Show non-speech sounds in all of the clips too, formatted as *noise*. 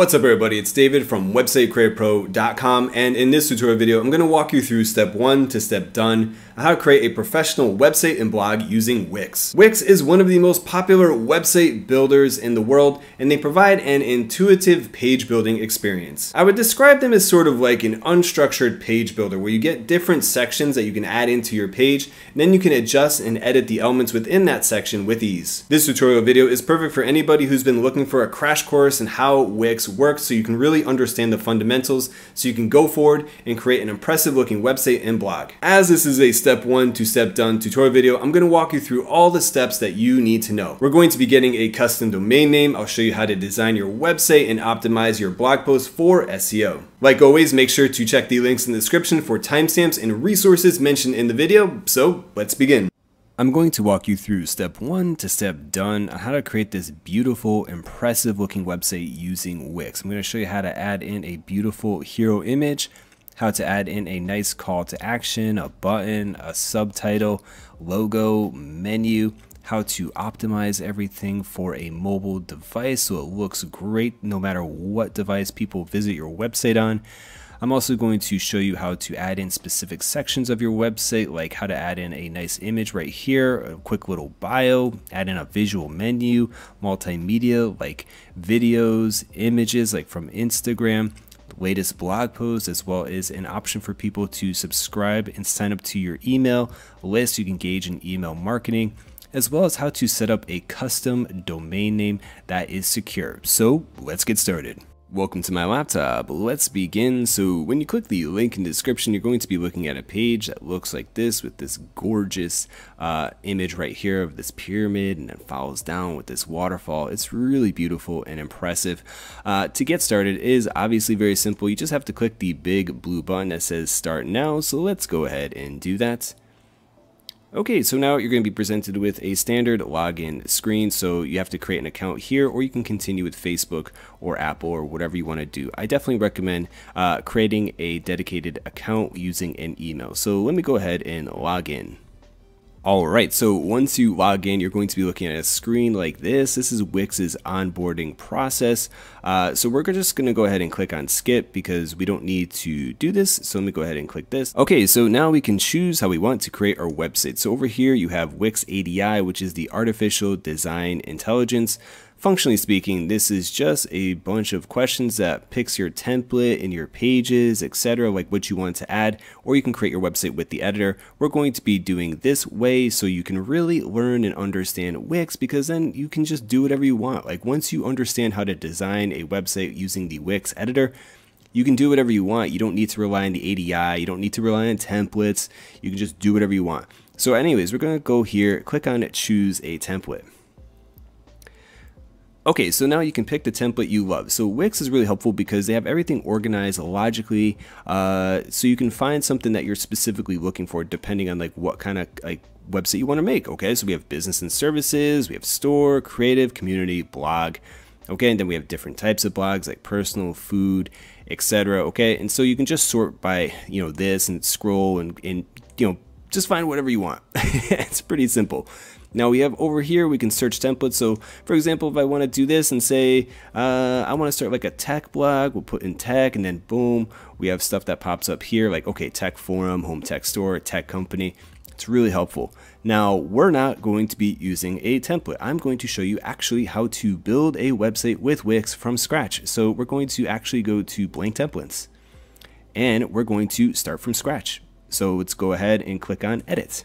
What's up everybody, it's David from websitecreativepro.com and in this tutorial video I'm going to walk you through step 1 to step done on how to create a professional website and blog using Wix. Wix is one of the most popular website builders in the world and they provide an intuitive page building experience. I would describe them as sort of like an unstructured page builder where you get different sections that you can add into your page and then you can adjust and edit the elements within that section with ease. This tutorial video is perfect for anybody who's been looking for a crash course in how Wix works so you can really understand the fundamentals so you can go forward and create an impressive looking website and blog. As this is a step one to step done tutorial video, I'm going to walk you through all the steps that you need to know. We're going to be getting a custom domain name. I'll show you how to design your website and optimize your blog post for SEO. Like always, make sure to check the links in the description for timestamps and resources mentioned in the video. So let's begin. I'm going to walk you through step one to step done on how to create this beautiful, impressive looking website using Wix. I'm going to show you how to add in a beautiful hero image, how to add in a nice call to action, a button, a subtitle, logo, menu, how to optimize everything for a mobile device so it looks great no matter what device people visit your website on. I'm also going to show you how to add in specific sections of your website, like how to add in a nice image right here, a quick little bio, add in a visual menu, multimedia like videos, images like from Instagram, latest blog posts, as well as an option for people to subscribe and sign up to your email list. You can engage in email marketing as well as how to set up a custom domain name that is secure. So let's get started. Welcome to my laptop. Let's begin. So when you click the link in the description, you're going to be looking at a page that looks like this with this gorgeous uh, image right here of this pyramid and it follows down with this waterfall. It's really beautiful and impressive. Uh, to get started is obviously very simple. You just have to click the big blue button that says start now. So let's go ahead and do that. Okay, so now you're going to be presented with a standard login screen. So you have to create an account here, or you can continue with Facebook or Apple or whatever you want to do. I definitely recommend uh, creating a dedicated account using an email. So let me go ahead and log in. Alright, so once you log in, you're going to be looking at a screen like this. This is Wix's onboarding process. Uh, so we're just going to go ahead and click on skip because we don't need to do this. So let me go ahead and click this. Okay, so now we can choose how we want to create our website. So over here you have Wix ADI, which is the Artificial Design Intelligence. Functionally speaking, this is just a bunch of questions that picks your template and your pages, etc., like what you want to add, or you can create your website with the editor. We're going to be doing this way so you can really learn and understand Wix because then you can just do whatever you want. Like once you understand how to design a website using the Wix editor, you can do whatever you want. You don't need to rely on the ADI. You don't need to rely on templates. You can just do whatever you want. So anyways, we're going to go here, click on choose a template. Okay, so now you can pick the template you love. So Wix is really helpful because they have everything organized logically, uh, so you can find something that you're specifically looking for depending on like what kind of like website you want to make. Okay, so we have business and services, we have store, creative, community, blog. Okay, and then we have different types of blogs like personal, food, etc. Okay, and so you can just sort by you know this and scroll and, and you know just find whatever you want. *laughs* it's pretty simple. Now we have over here, we can search templates. So for example, if I want to do this and say, uh, I want to start like a tech blog, we'll put in tech and then boom, we have stuff that pops up here like, okay, tech forum, home tech store, tech company. It's really helpful. Now, we're not going to be using a template. I'm going to show you actually how to build a website with Wix from scratch. So we're going to actually go to blank templates and we're going to start from scratch. So let's go ahead and click on edit.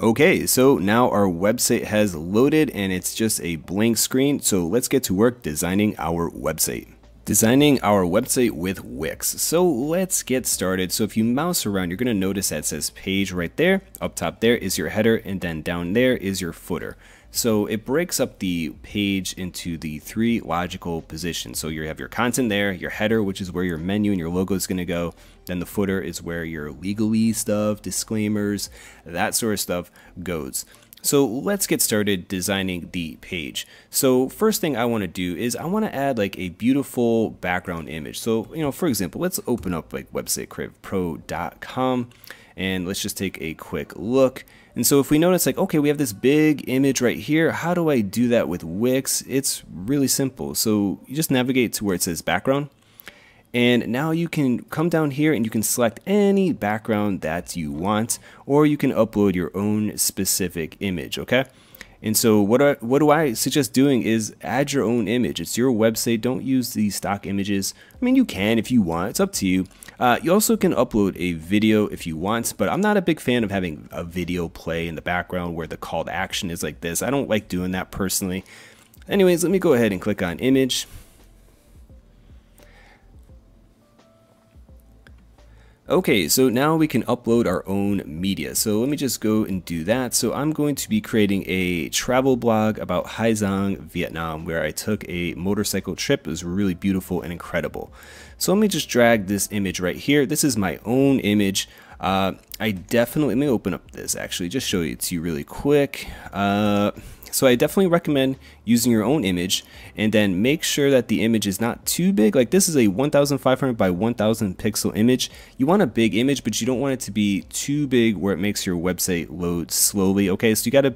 Okay, so now our website has loaded and it's just a blank screen. So let's get to work designing our website. Designing our website with Wix. So let's get started. So if you mouse around, you're gonna notice that says page right there. Up top there is your header and then down there is your footer. So it breaks up the page into the three logical positions. So you have your content there, your header, which is where your menu and your logo is going to go. Then the footer is where your legalese stuff, disclaimers, that sort of stuff goes. So let's get started designing the page. So first thing I want to do is I want to add like a beautiful background image. So, you know, for example, let's open up like websitecreativepro.com and let's just take a quick look. And so if we notice like, okay, we have this big image right here, how do I do that with Wix? It's really simple. So you just navigate to where it says background. And now you can come down here and you can select any background that you want, or you can upload your own specific image, okay? And so what, I, what do I suggest doing is add your own image. It's your website. Don't use these stock images. I mean, you can if you want. It's up to you. Uh, you also can upload a video if you want, but I'm not a big fan of having a video play in the background where the call to action is like this. I don't like doing that personally. Anyways, let me go ahead and click on image. Okay, so now we can upload our own media. So let me just go and do that. So I'm going to be creating a travel blog about Ha Giang, Vietnam, where I took a motorcycle trip. It was really beautiful and incredible. So let me just drag this image right here. This is my own image. Uh, I definitely, let me open up this actually, just show it to you really quick. Uh, so I definitely recommend using your own image and then make sure that the image is not too big. Like this is a 1500 by 1000 pixel image. You want a big image, but you don't want it to be too big where it makes your website load slowly. Okay, so you got to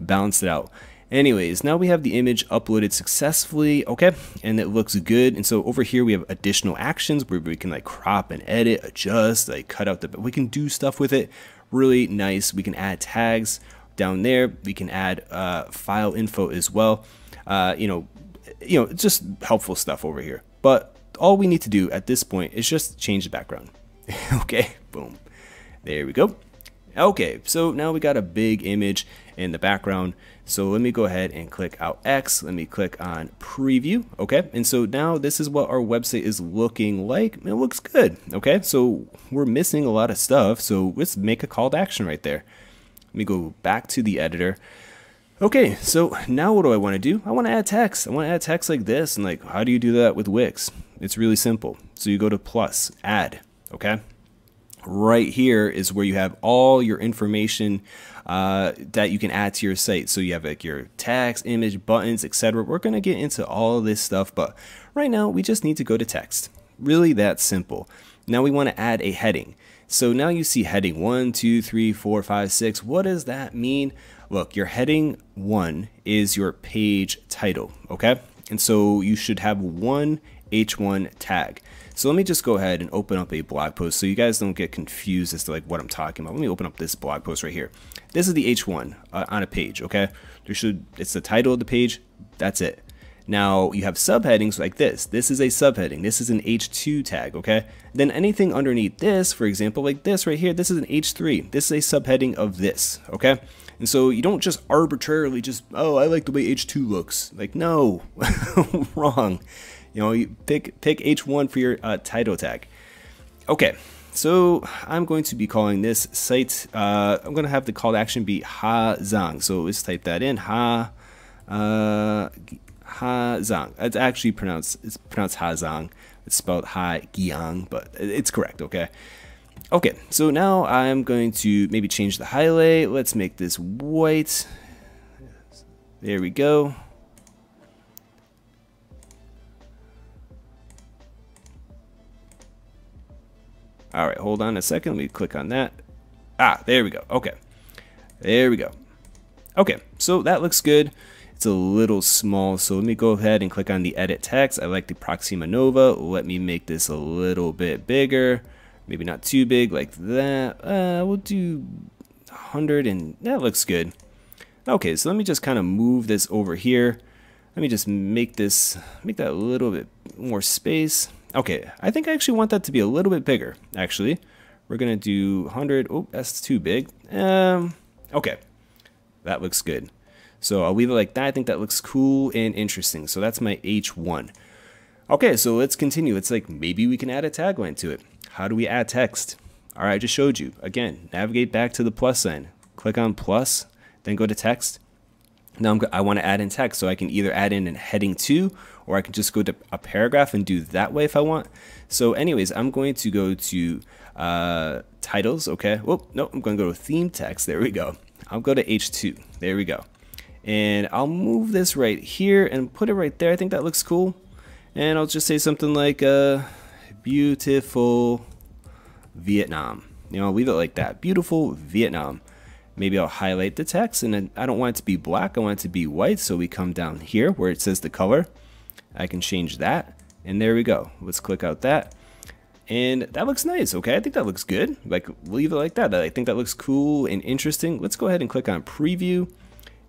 balance it out. Anyways, now we have the image uploaded successfully, okay, and it looks good. And so over here we have additional actions where we can like crop and edit, adjust, like cut out the, we can do stuff with it. Really nice. We can add tags down there. We can add uh, file info as well. Uh, you know, you know, just helpful stuff over here. But all we need to do at this point is just change the background. *laughs* okay, boom. There we go. Okay, so now we got a big image in the background. So let me go ahead and click out X. Let me click on preview. Okay, and so now this is what our website is looking like. It looks good. Okay, so we're missing a lot of stuff. So let's make a call to action right there. Let me go back to the editor. Okay, so now what do I want to do? I want to add text. I want to add text like this. And like, how do you do that with Wix? It's really simple. So you go to plus, add, okay? Right here is where you have all your information uh, that you can add to your site. So you have like your text, image, buttons, etc. We're going to get into all this stuff, but right now we just need to go to text. Really that simple. Now we want to add a heading. So now you see heading one, two, three, four, five, six. What does that mean? Look, your heading one is your page title, okay? And so you should have one H1 tag. So let me just go ahead and open up a blog post so you guys don't get confused as to like what I'm talking about. Let me open up this blog post right here. This is the H1 uh, on a page, okay? There should it's the title of the page. That's it. Now you have subheadings like this. This is a subheading. This is an H2 tag, okay? Then anything underneath this, for example, like this right here, this is an H3. This is a subheading of this, okay? And so you don't just arbitrarily just, oh, I like the way H2 looks. Like, no, *laughs* wrong. You know, you pick, pick H1 for your uh, title tag. Okay, so I'm going to be calling this site, uh, I'm going to have the call to action be Ha Zang. So let's type that in, Ha, uh, Ha Zang. It's actually pronounced it's pronounced Ha Zang. It's spelled Ha Giang, but it's correct. Okay. Okay. So now I'm going to maybe change the highlight. Let's make this white. There we go. All right, hold on a second. Let me click on that. Ah, there we go. Okay. There we go. Okay, so that looks good. It's a little small, so let me go ahead and click on the edit text. I like the Proxima Nova. Let me make this a little bit bigger. Maybe not too big like that. Uh, we'll do 100 and that looks good. Okay, so let me just kind of move this over here. Let me just make this, make that a little bit more space. Okay, I think I actually want that to be a little bit bigger, actually. We're gonna do 100, oh, that's too big. Um, okay, that looks good. So I'll leave it like that. I think that looks cool and interesting. So that's my H1. Okay, so let's continue. It's like maybe we can add a tagline to it. How do we add text? All right, I just showed you. Again, navigate back to the plus sign. Click on plus, then go to text. Now I'm, i want to add in text, so I can either add in a heading 2 or I can just go to a paragraph and do that way if I want. So anyways, I'm going to go to uh, titles, okay? Whoop, no, I'm going to go to theme text. There we go. I'll go to H2. There we go. And I'll move this right here and put it right there. I think that looks cool. And I'll just say something like, uh, beautiful Vietnam. You know, leave it like that. Beautiful Vietnam. maybe I'll highlight the text and I don't want it to be black, I want it to be white. So we come down here where it says the color. I can change that and there we go. Let's click out that. And that looks nice, okay? I think that looks good. Like, leave it like that. I think that looks cool and interesting. Let's go ahead and click on preview.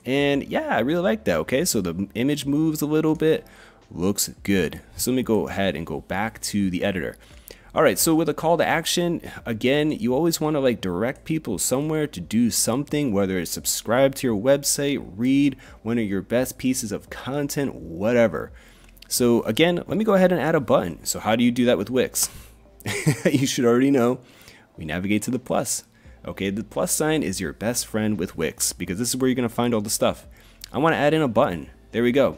And yeah, I really like that, okay? So the image moves a little bit, looks good. So let me go ahead and go back to the editor. All right, so with a call to action, again, you always want to like direct people somewhere to do something, whether it's subscribe to your website, read one of your best pieces of content, whatever. So again, let me go ahead and add a button. So how do you do that with Wix? *laughs* you should already know. We navigate to the plus. Okay, the plus sign is your best friend with Wix because this is where you're going to find all the stuff. I want to add in a button. There we go.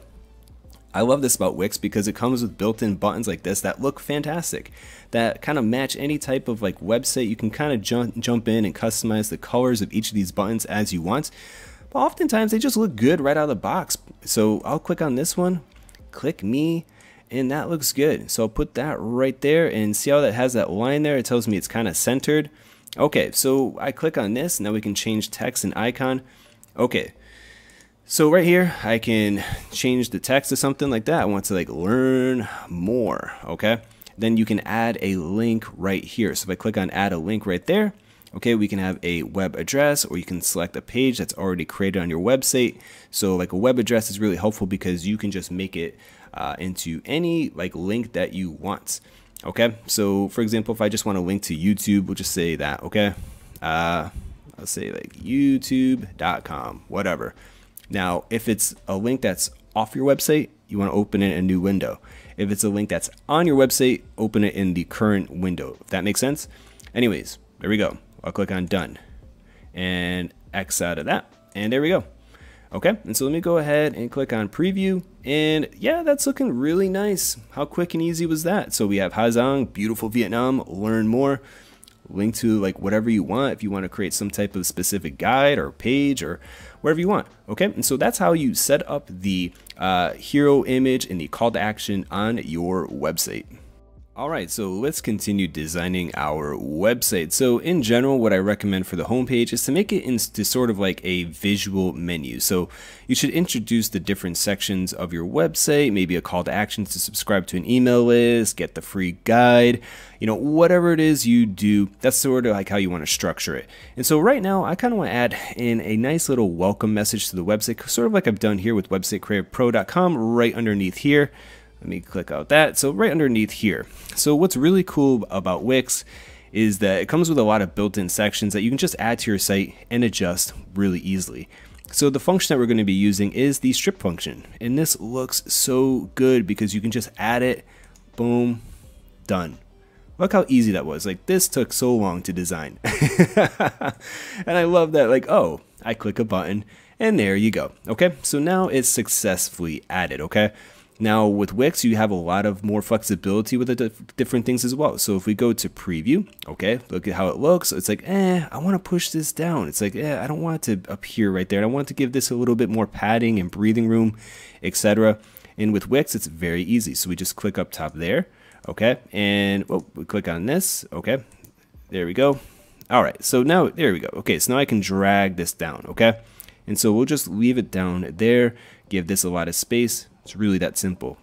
I love this about Wix because it comes with built-in buttons like this that look fantastic, that kind of match any type of like website. You can kind of jump, jump in and customize the colors of each of these buttons as you want. But oftentimes they just look good right out of the box. So I'll click on this one, click me, and that looks good. So I'll put that right there and see how that has that line there. It tells me it's kind of centered. Okay, so I click on this. Now we can change text and icon. Okay, so right here, I can change the text to something like that. I want to like learn more, okay? Then you can add a link right here. So if I click on add a link right there, okay, we can have a web address or you can select a page that's already created on your website. So like a web address is really helpful because you can just make it uh, into any like link that you want. Okay, so for example, if I just want to link to YouTube, we'll just say that, okay? Uh, I'll say like youtube.com, whatever. Now, if it's a link that's off your website, you want to open it in a new window. If it's a link that's on your website, open it in the current window. If that makes sense. Anyways, there we go. I'll click on done and X out of that. And there we go. Okay, and so let me go ahead and click on preview. And yeah, that's looking really nice. How quick and easy was that? So we have Ha Giang, beautiful Vietnam, learn more. Link to like whatever you want. If you want to create some type of specific guide or page or wherever you want okay? And so that's how you set up the uh, hero image and the call to action on your website Alright, so let's continue designing our website. So in general, what I recommend for the homepage is to make it into sort of like a visual menu. So you should introduce the different sections of your website, maybe a call to action to subscribe to an email list, get the free guide, you know, whatever it is you do, that's sort of like how you want to structure it. And so right now, I kind of want to add in a nice little welcome message to the website, sort of like I've done here with websitecreativepro.com right underneath here. Let me click out that. So right underneath here. So what's really cool about Wix is that it comes with a lot of built-in sections that you can just add to your site and adjust really easily. So the function that we're going to be using is the strip function. And this looks so good because you can just add it, boom, done. Look how easy that was. Like this took so long to design. *laughs* and I love that like, oh, I click a button and there you go. Okay, so now it's successfully added, okay? Now with Wix, you have a lot of more flexibility with the different things as well. So if we go to preview, okay, look at how it looks. It's like, eh, I want to push this down. It's like, eh, I don't want it to appear right there. I want to give this a little bit more padding and breathing room, etc. And with Wix, it's very easy. So we just click up top there, okay, and oh, we click on this, okay, there we go. All right, so now there we go. Okay, so now I can drag this down, okay, and so we'll just leave it down there. Give this a lot of space it's really that simple.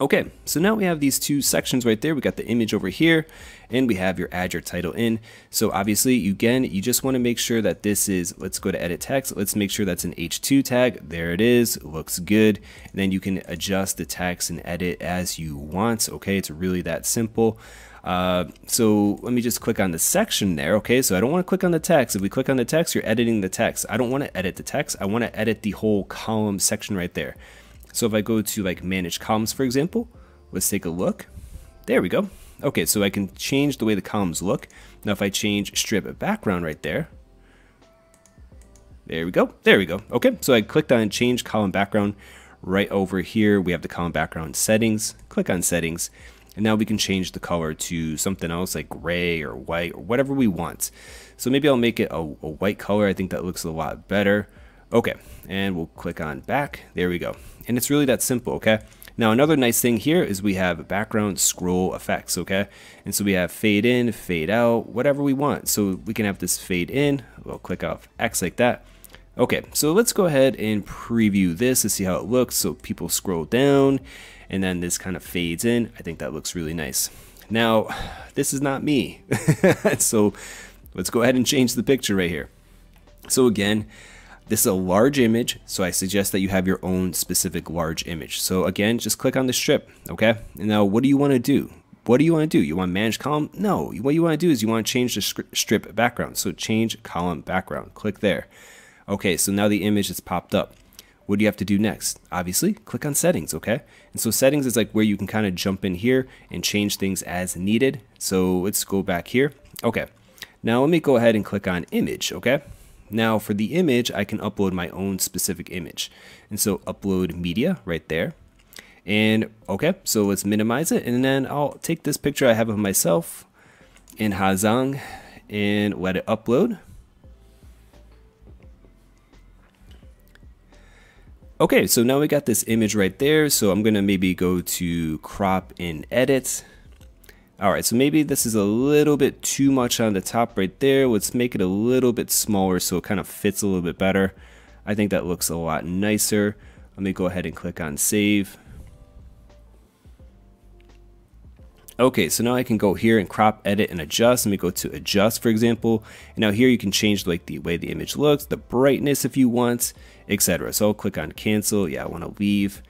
Okay, so now we have these two sections right there. We got the image over here and we have your add your title in. So obviously, you, again, you just want to make sure that this is, let's go to edit text. Let's make sure that's an H2 tag. There it is, looks good. And then you can adjust the text and edit as you want. Okay, it's really that simple. Uh, so let me just click on the section there. Okay, so I don't want to click on the text. If we click on the text, you're editing the text. I don't want to edit the text. I want to edit the whole column section right there. So if I go to like manage columns, for example, let's take a look. There we go. Okay, so I can change the way the columns look. Now if I change strip background right there, there we go. There we go. Okay, so I clicked on change column background right over here. We have the column background settings. Click on settings. And now we can change the color to something else like gray or white or whatever we want. So maybe I'll make it a, a white color. I think that looks a lot better. Okay, and we'll click on back. There we go. And it's really that simple, okay? Now another nice thing here is we have background scroll effects, okay? And so we have fade in, fade out, whatever we want. So we can have this fade in, we'll click off X like that. Okay, so let's go ahead and preview this to see how it looks. So people scroll down and then this kind of fades in. I think that looks really nice. Now, this is not me. *laughs* so let's go ahead and change the picture right here. So again, this is a large image, so I suggest that you have your own specific large image. So again, just click on the strip, okay? And now what do you want to do? What do you want to do? You want to manage column? No, what you want to do is you want to change the strip background. So change column background, click there. Okay, so now the image is popped up. What do you have to do next? Obviously, click on settings, okay? And so settings is like where you can kind of jump in here and change things as needed. So let's go back here. Okay, now let me go ahead and click on image, okay? Now for the image, I can upload my own specific image. And so upload media right there. And okay, so let's minimize it. And then I'll take this picture I have of myself in Hazang and let it upload. Okay, so now we got this image right there. So I'm gonna maybe go to crop and edit. All right, so maybe this is a little bit too much on the top right there. Let's make it a little bit smaller so it kind of fits a little bit better. I think that looks a lot nicer. Let me go ahead and click on save. Okay, so now I can go here and crop, edit, and adjust. Let me go to adjust, for example. And now here you can change like the way the image looks, the brightness if you want, etc. So I'll click on cancel. Yeah, I want to leave.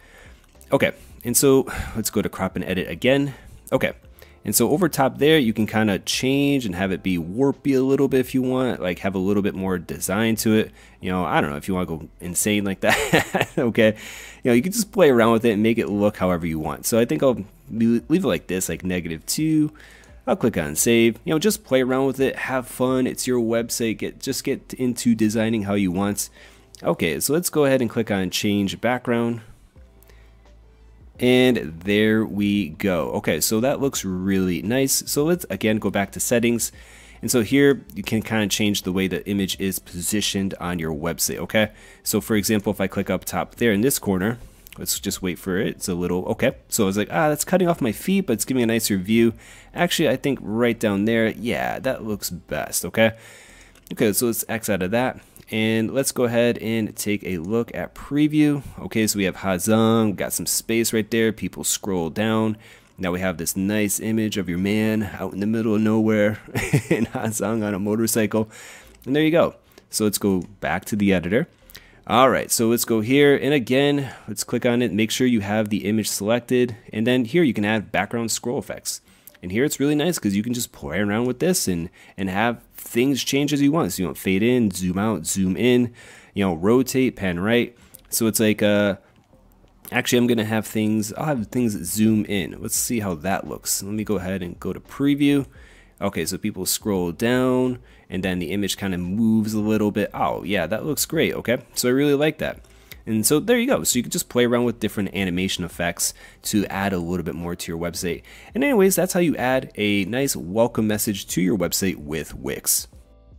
Okay, and so let's go to crop and edit again. Okay, and so over top there, you can kind of change and have it be warpy a little bit if you want, like have a little bit more design to it. You know, I don't know if you want to go insane like *laughs* that. okay. You know, you can just play around with it and make it look however you want. So I think I'll leave it like this, like negative two. I'll click on save. You know, just play around with it, have fun. It's your website. Get just get into designing how you want. Okay, so let's go ahead and click on change background. And there we go. Okay, so that looks really nice. So let's again go back to settings. And so here you can kind of change the way the image is positioned on your website, okay? So for example, if I click up top there in this corner, let's just wait for it. It's a little, okay. So I was like, ah, that's cutting off my feet, but it's giving a nicer view. Actually, I think right down there, yeah, that looks best, okay? Okay, so let's X out of that. And let's go ahead and take a look at preview. Okay, so we have Hazang, got some space right there. People scroll down. Now we have this nice image of your man out in the middle of nowhere *laughs* in Hazang on a motorcycle. And there you go. So let's go back to the editor. All right, so let's go here. And again, let's click on it. Make sure you have the image selected. And then here you can add background scroll effects. And here it's really nice because you can just play around with this and, and have things change as you want. So you want fade in, zoom out, zoom in, you know, rotate, pan right. So it's like, uh, actually I'm to have things, I'll have things zoom in. Let's see how that looks. Let me go ahead and go to preview. Okay, so people scroll down and then the image kind of moves a little bit. Oh yeah, that looks great. Okay, so I really like that. And so there you go. So you can just play around with different animation effects to add a little bit more to your website. And anyways, that's how you add a nice welcome message to your website with Wix.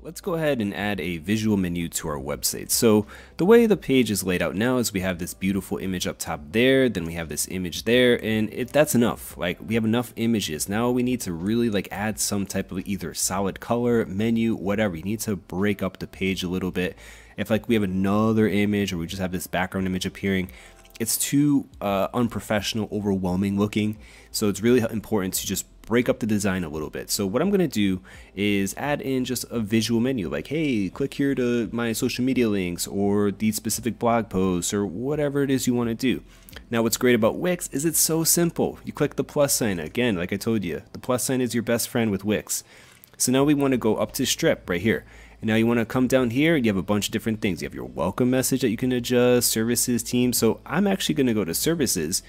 Let's go ahead and add a visual menu to our website. So the way the page is laid out now is we have this beautiful image up top there, then we have this image there, and it, that's enough. Like we have enough images. Now we need to really like add some type of either solid color, menu, whatever. You need to break up the page a little bit if like we have another image or we just have this background image appearing, it's too uh, unprofessional, overwhelming looking. So it's really important to just break up the design a little bit. So what I'm going to do is add in just a visual menu like, hey, click here to my social media links or these specific blog posts or whatever it is you want to do. Now what's great about Wix is it's so simple. You click the plus sign. Again, like I told you, the plus sign is your best friend with Wix. So now we want to go up to strip right here. And now you want to come down here, you have a bunch of different things. You have your welcome message that you can adjust, services team. So I'm actually going to go to services.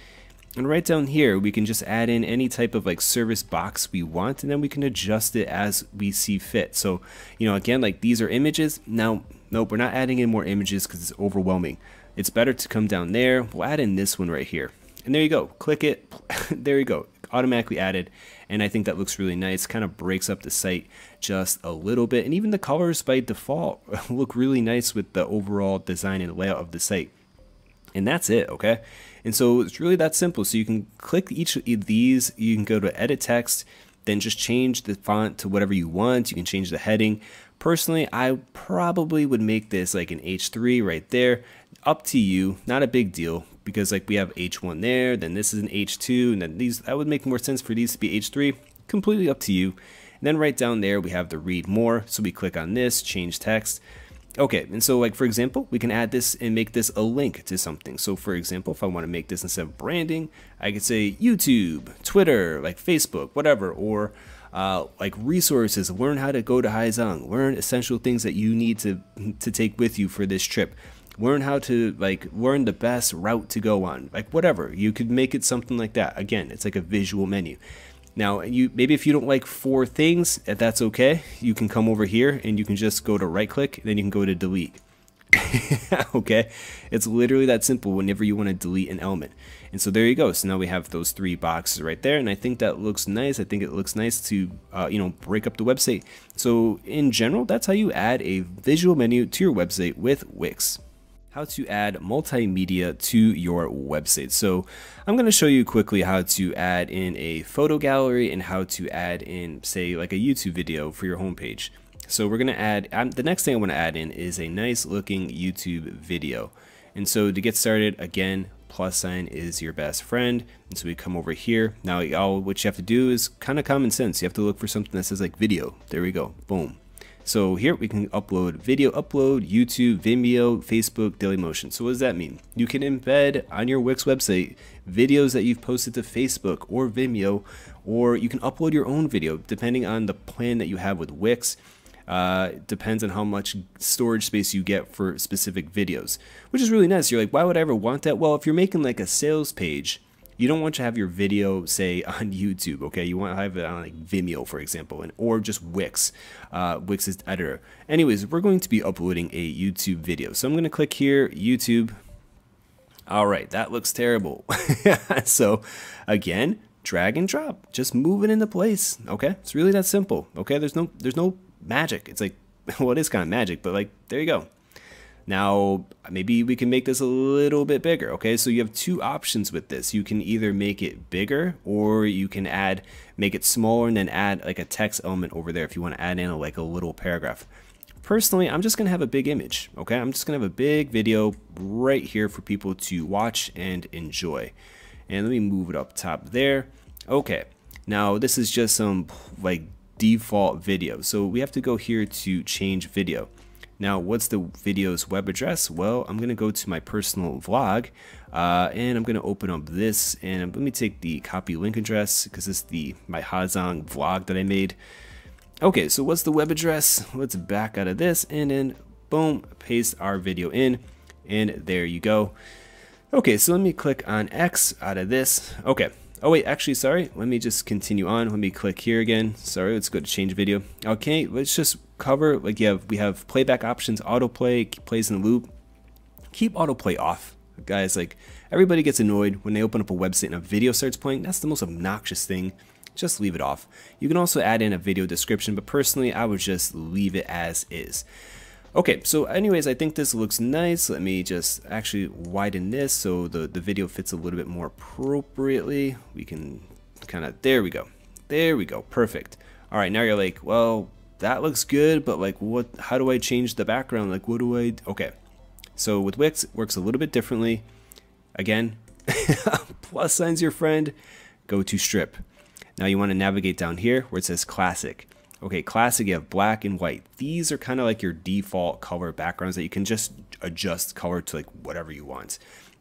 And right down here, we can just add in any type of like service box we want, and then we can adjust it as we see fit. So, you know, again, like these are images. Now, nope, we're not adding in more images because it's overwhelming. It's better to come down there. We'll add in this one right here. And there you go. Click it. *laughs* there you go. Automatically added and I think that looks really nice. Kind of breaks up the site just a little bit, and even the colors by default *laughs* look really nice with the overall design and layout of the site. And that's it, okay? And so it's really that simple. So you can click each of these, you can go to edit text, then just change the font to whatever you want. You can change the heading. Personally, I probably would make this like an H3 right there. Up to you, not a big deal because like we have H1 there, then this is an H2, and then these, that would make more sense for these to be H3. Completely up to you. Then right down there, we have the read more. So we click on this, change text. Okay, and so like for example, we can add this and make this a link to something. So for example, if I want to make this instead of branding, I could say YouTube, Twitter, like Facebook, whatever, or uh, like resources, learn how to go to Haizang, learn essential things that you need to to take with you for this trip. Learn how to like learn the best route to go on, like whatever. You could make it something like that. Again, it's like a visual menu. Now, you maybe if you don't like four things, that's okay. You can come over here and you can just go to right click, then you can go to delete. *laughs* okay, it's literally that simple whenever you want to delete an element. And so there you go. So now we have those three boxes right there, and I think that looks nice. I think it looks nice to uh, you know break up the website. So in general, that's how you add a visual menu to your website with Wix how to add multimedia to your website. So I'm going to show you quickly how to add in a photo gallery and how to add in say like a YouTube video for your homepage. So we're going to add, um, the next thing I want to add in is a nice looking YouTube video. And so to get started, again, plus sign is your best friend. And so we come over here. Now all what you have to do is kind of common sense. You have to look for something that says like video. There we go. Boom. So here we can upload video upload, YouTube, Vimeo, Facebook, Dailymotion. So what does that mean? You can embed on your Wix website videos that you've posted to Facebook or Vimeo, or you can upload your own video depending on the plan that you have with Wix. Uh, depends on how much storage space you get for specific videos, which is really nice. You're like, why would I ever want that? Well, if you're making like a sales page, you don't want to have your video say *laughs* on YouTube, okay? You want to have it on like Vimeo, for example, and or just Wix, uh, Wix's editor. Anyways, we're going to be uploading a YouTube video, so I'm going to click here, YouTube. All right, that looks terrible. *laughs* so again, drag and drop, just move it into place. Okay, it's really that simple. Okay, there's no there's no magic. It's like *laughs* well, it is kind of magic, but like there you go. Now, maybe we can make this a little bit bigger, okay? So you have two options with this. You can either make it bigger or you can add, make it smaller and then add like a text element over there if you want to add in a, like a little paragraph. Personally, I'm just to have a big image, okay? I'm just to have a big video right here for people to watch and enjoy. And let me move it up top there. Okay, now this is just some like default video. So we have to go here to change video. Now, what's the video's web address? Well, I'm to go to my personal vlog uh, and I'm to open up this and let me take the copy link address because this is the my Haizang vlog that I made. Okay, so what's the web address? Let's back out of this and then boom, paste our video in and there you go. Okay, so let me click on X out of this. Okay, Oh wait, actually, sorry. Let me just continue on. Let me click here again. Sorry, let's go to change video. Okay, let's just cover, like have, we have playback options, autoplay, plays in the loop. Keep autoplay off. Guys, like everybody gets annoyed when they open up a website and a video starts playing. That's the most obnoxious thing. Just leave it off. You can also add in a video description, but personally, I would just leave it as is. Okay, so anyways, I think this looks nice. Let me just actually widen this so the, the video fits a little bit more appropriately. We can kind of, there we go. There we go, perfect. All right, now you're like, well, that looks good, but like what, how do I change the background? Like what do I, okay. So with Wix, it works a little bit differently. Again, *laughs* plus signs your friend, go to strip. Now you want to navigate down here where it says classic. Okay, classic, you have black and white. These are kind of like your default color backgrounds that you can just adjust color to like whatever you want.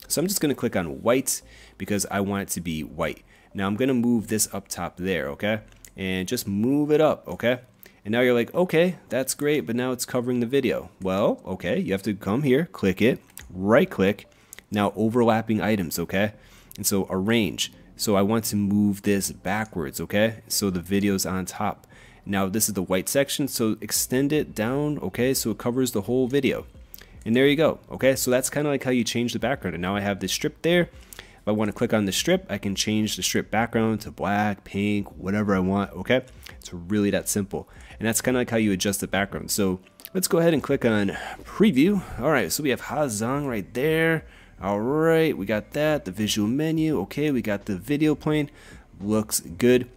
So I'm just gonna click on white because I want it to be white. Now I'm gonna move this up top there, okay? And just move it up, okay? And now you're like, okay, that's great, but now it's covering the video. Well, okay, you have to come here, click it, right click, now overlapping items, okay? And so arrange. So I want to move this backwards, okay? So the video's on top. Now this is the white section, so extend it down, okay, so it covers the whole video. And there you go, okay, so that's kind of like how you change the background. And now I have this strip there. If I want to click on the strip, I can change the strip background to black, pink, whatever I want, okay? It's really that simple. And that's kind of like how you adjust the background. So let's go ahead and click on preview. All right, so we have Haizang right there. Alright, we got that. The visual menu. Okay, we got the video plane. Looks good.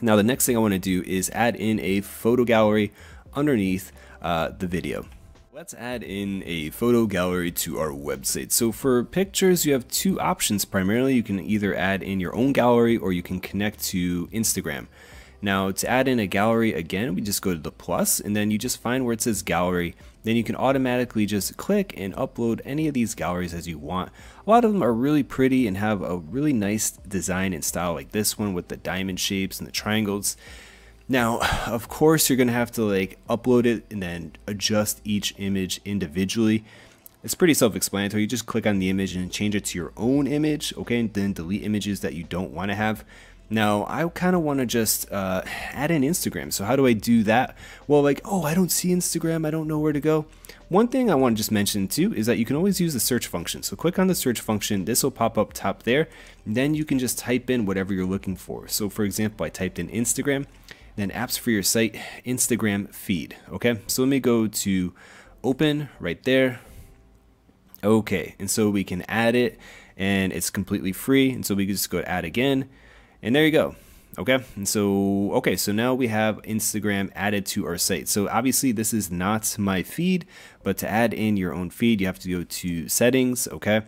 Now the next thing I want to do is add in a photo gallery underneath uh, the video. Let's add in a photo gallery to our website. So for pictures, you have two options primarily. You can either add in your own gallery or you can connect to Instagram. Now to add in a gallery again, we just go to the plus and then you just find where it says gallery. Then you can automatically just click and upload any of these galleries as you want. A lot of them are really pretty and have a really nice design and style like this one with the diamond shapes and the triangles. Now, of course, you're going to have to like upload it and then adjust each image individually. It's pretty self-explanatory. You just click on the image and change it to your own image, okay? And then delete images that you don't want to have. Now, I kind of want to just uh, add in Instagram. So how do I do that? Well, like, oh, I don't see Instagram. I don't know where to go. One thing I want to just mention too is that you can always use the search function. So click on the search function. This will pop up top there. Then you can just type in whatever you're looking for. So for example, I typed in Instagram, then apps for your site, Instagram feed. Okay, so let me go to open right there. Okay, and so we can add it and it's completely free. And so we can just go to add again and there you go. Okay, and so, okay, so now we have Instagram added to our site. So obviously this is not my feed, but to add in your own feed, you have to go to settings, okay? And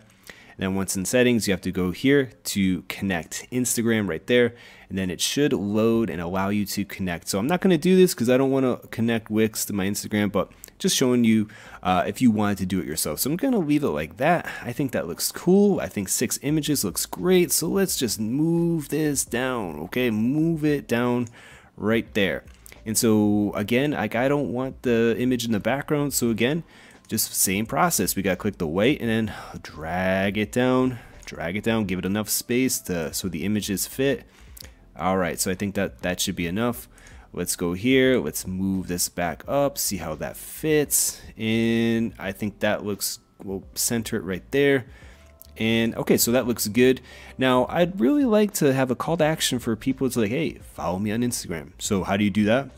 then once in settings, you have to go here to connect Instagram right there. And then it should load and allow you to connect. So I'm not gonna do this because I don't wanna connect Wix to my Instagram, but just showing you uh, if you wanted to do it yourself. So I'm going to leave it like that. I think that looks cool. I think six images looks great. So let's just move this down. Okay, move it down right there. And so again, like I don't want the image in the background. So again, just same process. We got to click the white and then drag it down, drag it down, give it enough space to so the images fit. All right, so I think that that should be enough. Let's go here. Let's move this back up, see how that fits. And I think that looks, we'll center it right there. And okay, so that looks good. Now, I'd really like to have a call to action for people to like, hey, follow me on Instagram. So how do you do that?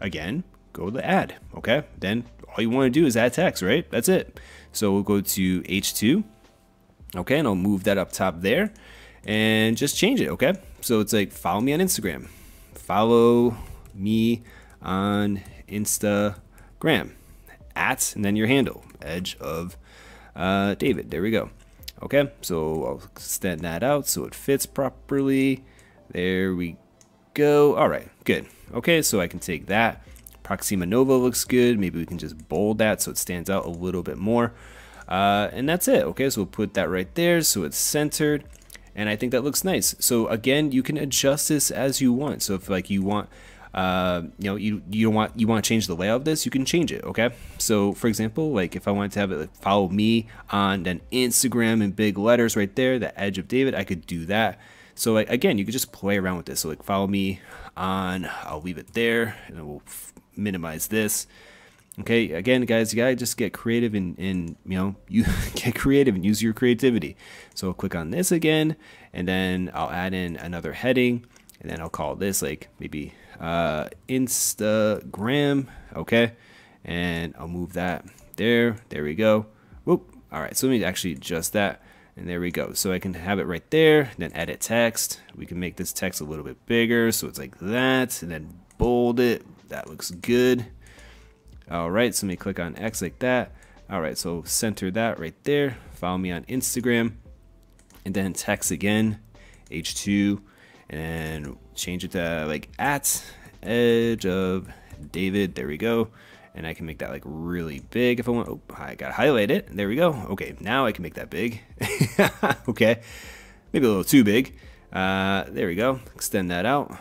Again, go to the ad, okay? Then all you want to do is add text, right? That's it. So we'll go to H2, okay? And I'll move that up top there and just change it, okay? So it's like, follow me on Instagram. Follow me on Instagram at and then your handle edge of uh, David. There we go. Okay, so I'll extend that out so it fits properly. There we go. All right, good. Okay, so I can take that. Proxima Nova looks good. Maybe we can just bold that so it stands out a little bit more. Uh, and that's it. Okay, so we'll put that right there so it's centered. And I think that looks nice. So again, you can adjust this as you want. So if like you want uh, you know, you you want you want to change the layout of this, you can change it. Okay. So for example, like if I wanted to have it like, follow me on then Instagram in big letters right there, the Edge of David, I could do that. So like again, you could just play around with this. So like follow me on, I'll leave it there, and we'll minimize this. Okay, again, guys, you gotta just get creative and, and you know, *laughs* you get creative and use your creativity. So I'll click on this again, and then I'll add in another heading and then I'll call this like maybe uh, Instagram, okay? And I'll move that there. There we go. Whoop. All right, so let me actually adjust that. And there we go. So I can have it right there, then edit text. We can make this text a little bit bigger, so it's like that, and then bold it. That looks good. All right, so let me click on X like that. All right, so center that right there. Follow me on Instagram. And then text again, H2 and change it to like at edge of David. There we go. And I can make that like really big if I want. Oh, I gotta highlight it. There we go. Okay, now I can make that big. *laughs* okay, maybe a little too big. Uh, there we go. Extend that out.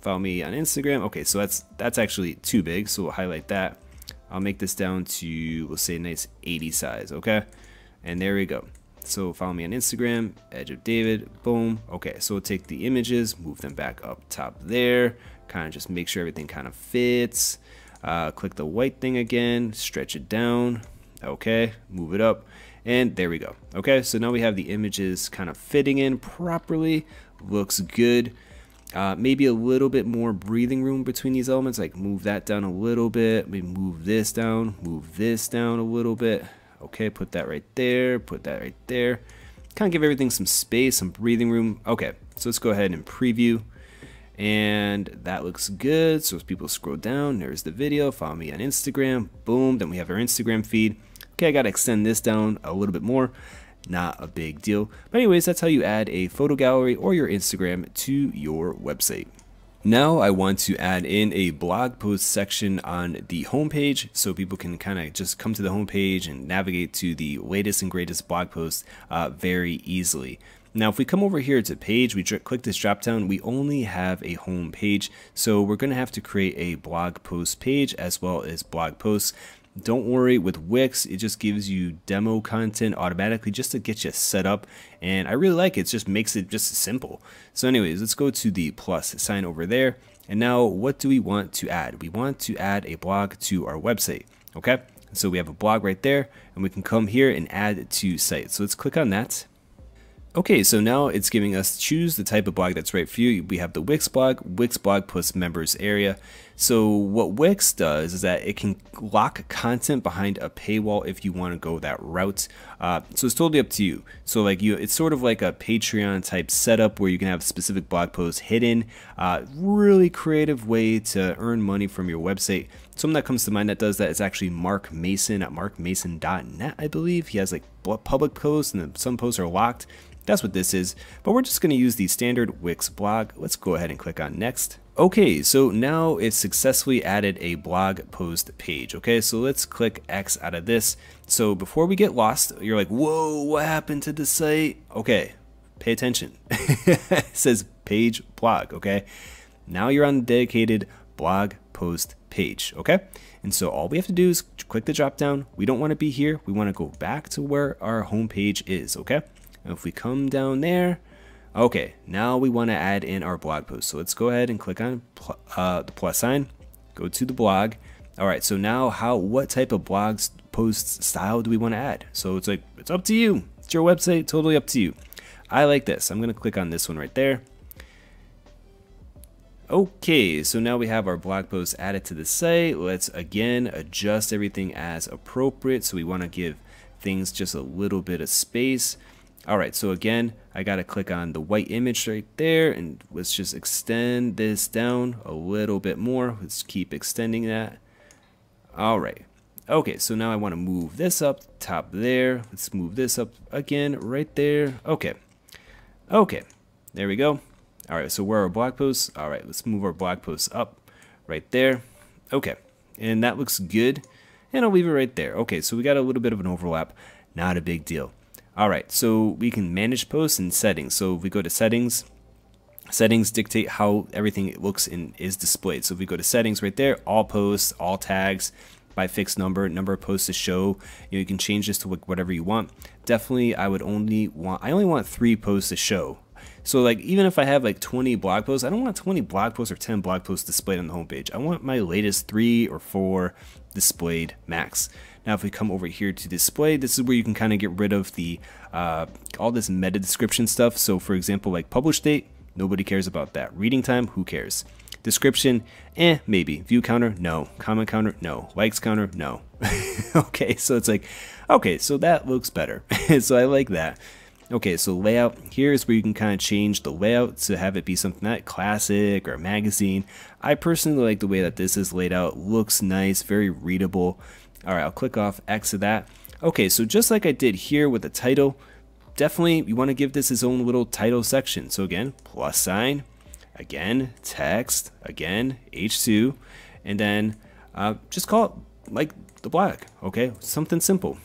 Follow me on Instagram. Okay, so that's that's actually too big. So we'll highlight that. I'll make this down to we'll say nice 80 size. Okay, and there we go. So follow me on Instagram, Edge of David, boom. Okay, so we'll take the images, move them back up top there, kind of just make sure everything kind of fits. Uh, click the white thing again, stretch it down. Okay, move it up, and there we go. Okay, so now we have the images kind of fitting in properly. Looks good. Uh, maybe a little bit more breathing room between these elements, like move that down a little bit, maybe move this down, move this down a little bit. Okay, put that right there, put that right there. Kind of give everything some space, some breathing room. Okay, so let's go ahead and preview. And that looks good. So as people scroll down, there's the video. Follow me on Instagram. Boom. Then we have our Instagram feed. Okay, I got to extend this down a little bit more. Not a big deal. But anyways, that's how you add a photo gallery or your Instagram to your website. Now I want to add in a blog post section on the homepage so people can kind of just come to the homepage and navigate to the latest and greatest blog posts uh, very easily. Now, if we come over here to page, we click this drop down, we only have a home page. So we're going to have to create a blog post page as well as blog posts. Don't worry with Wix, it just gives you demo content automatically just to get you set up. And I really like it, it just makes it just simple. So anyways, let's go to the plus sign over there. And now what do we want to add? We want to add a blog to our website, okay? So we have a blog right there and we can come here and add to site. So let's click on that. Okay, so now it's giving us choose the type of blog that's right for you. We have the Wix blog, Wix blog plus members area. So what Wix does is that it can lock content behind a paywall if you want to go that route. Uh, so it's totally up to you. So like you, it's sort of like a Patreon type setup where you can have specific blog posts hidden. Uh, really creative way to earn money from your website. Someone that comes to mind that does that is actually Mark Manson at markmanson.net, I believe. He has like public posts and some posts are locked. That's what this is, but we're just going to use the standard Wix blog. Let's go ahead and click on next. Okay, so now it's successfully added a blog post page. Okay, so let's click X out of this. So before we get lost, you're like, whoa, what happened to the site? Okay, pay attention. *laughs* it says page blog, okay? Now you're on the dedicated blog post page, okay? And so all we have to do is click the drop down. We don't want to be here. We want to go back to where our home page is, okay? If we come down there, okay, now we want to add in our blog post. So let's go ahead and click on uh, the plus sign, go to the blog. All right, so now how, what type of blog post style do we want to add? So it's like, it's up to you. It's your website, totally up to you. I like this. I'm going to click on this one right there. Okay, so now we have our blog post added to the site. Let's again adjust everything as appropriate. So we want to give things just a little bit of space. All right, so again, I gotta click on the white image right there and let's just extend this down a little bit more. Let's keep extending that. All right. Okay, so now I wanna move this up top there. Let's move this up again right there. Okay. Okay, there we go. All right, so where are our blog posts? All right, let's move our blog posts up right there. Okay, and that looks good. And I'll leave it right there. Okay, so we got a little bit of an overlap. Not a big deal. All right, so we can manage posts and settings. So if we go to settings, settings dictate how everything looks and is displayed. So if we go to settings right there, all posts, all tags, by fixed number, number of posts to show. You, know, you can change this to whatever you want. Definitely, I would only want, I only want three posts to show. So like even if I have like 20 blog posts, I don't want 20 blog posts or 10 blog posts displayed on the homepage. I want my latest three or four displayed max. Now, if we come over here to display, this is where you can kind of get rid of the uh, all this meta description stuff. So for example, like publish date, nobody cares about that. Reading time, who cares? Description, eh, maybe. View counter, no. Comment counter, no. Likes counter, no. *laughs* okay, so it's like, okay, so that looks better. *laughs* so I like that. Okay, so layout, here's where you can kind of change the layout to have it be something that classic or magazine. I personally like the way that this is laid out. Looks nice, very readable. All right, I'll click off exit that. Okay, so just like I did here with the title, definitely you want to give this its own little title section. So again, plus sign, again, text, again, H2, and then uh, just call it like the blog, okay? Something simple.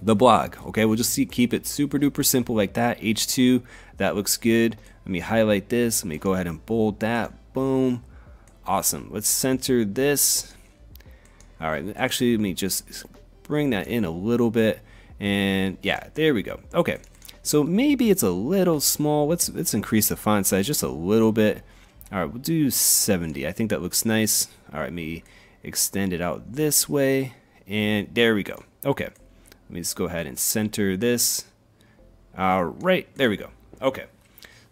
The blog, okay? We'll just see, keep it super duper simple like that. H2, that looks good. Let me highlight this. Let me go ahead and bold that. Boom. Awesome. Let's center this. All right, actually, let me just bring that in a little bit. And yeah, there we go. Okay, so maybe it's a little small. Let's, let's increase the font size just a little bit. All right, we'll do 70. I think that looks nice. All right, me extend it out this way. And there we go. Okay, let me just go ahead and center this. All right, there we go. Okay.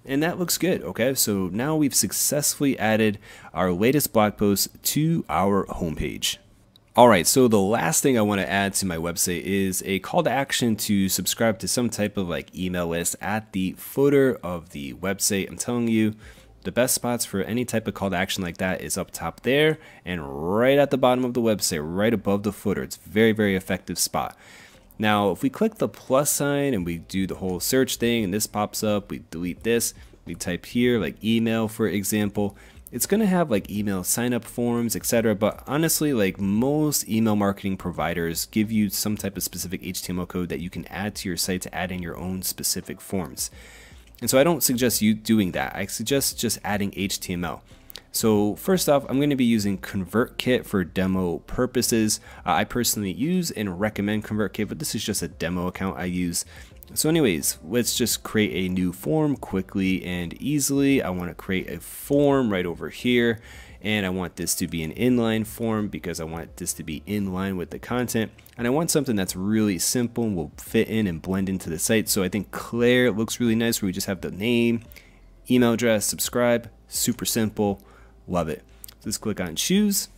And that looks good, okay? So now we've successfully added our latest blog post to our homepage. Alright, so the last thing I want to add to my website is a call to action to subscribe to some type of like email list at the footer of the website. I'm telling you, the best spots for any type of call to action like that is up top there and right at the bottom of the website, right above the footer. It's very, very effective spot. Now, if we click the plus sign and we do the whole search thing and this pops up, we delete this, we type here like email, for example, it's going to have like email sign up forms, etc. But honestly, like most email marketing providers give you some type of specific HTML code that you can add to your site to add in your own specific forms. And so I don't suggest you doing that. I suggest just adding HTML. So first off, I'm going to be using ConvertKit for demo purposes. Uh, I personally use and recommend ConvertKit, but this is just a demo account I use. So anyways, let's just create a new form quickly and easily. I want to create a form right over here and I want this to be an inline form because I want this to be in line with the content. And I want something that's really simple and will fit in and blend into the site. So I think Clare looks really nice where we just have the name email address subscribe super simple love it. So let's click on choose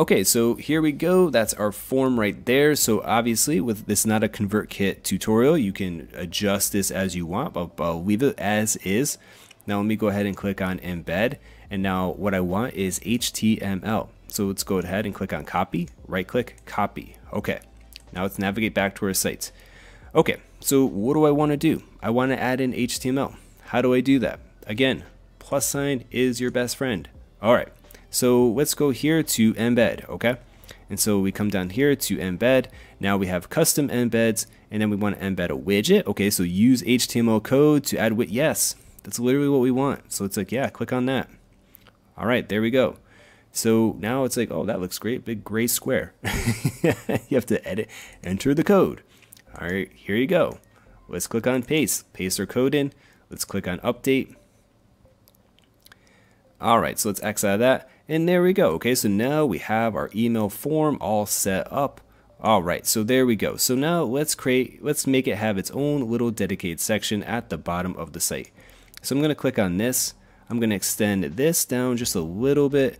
Okay, so here we go. That's our form right there. So obviously with this not a ConvertKit tutorial, you can adjust this as you want, but I'll leave it as is. Now let me go ahead and click on embed. And now what I want is HTML. So let's go ahead and click on copy, right click, copy. Okay, now let's navigate back to our site. Okay, so what do I want to do? I want to add in HTML. How do I do that? Again, plus sign is your best friend. All right, so let's go here to embed, okay? And so we come down here to embed. Now we have custom embeds, and then we want to embed a widget. Okay, so use HTML code to add widget. Yes, that's literally what we want. So it's like, yeah, click on that. All right, there we go. So now it's like, oh, that looks great. Big gray square. *laughs* you have to edit, enter the code. All right, here you go. Let's click on paste. Paste our code in. Let's click on update. All right, so let's X out of that. And there we go. Okay, so now we have our email form all set up. All right, so there we go. So now let's create, let's make it have its own little dedicated section at the bottom of the site. So I'm to click on this. I'm to extend this down just a little bit.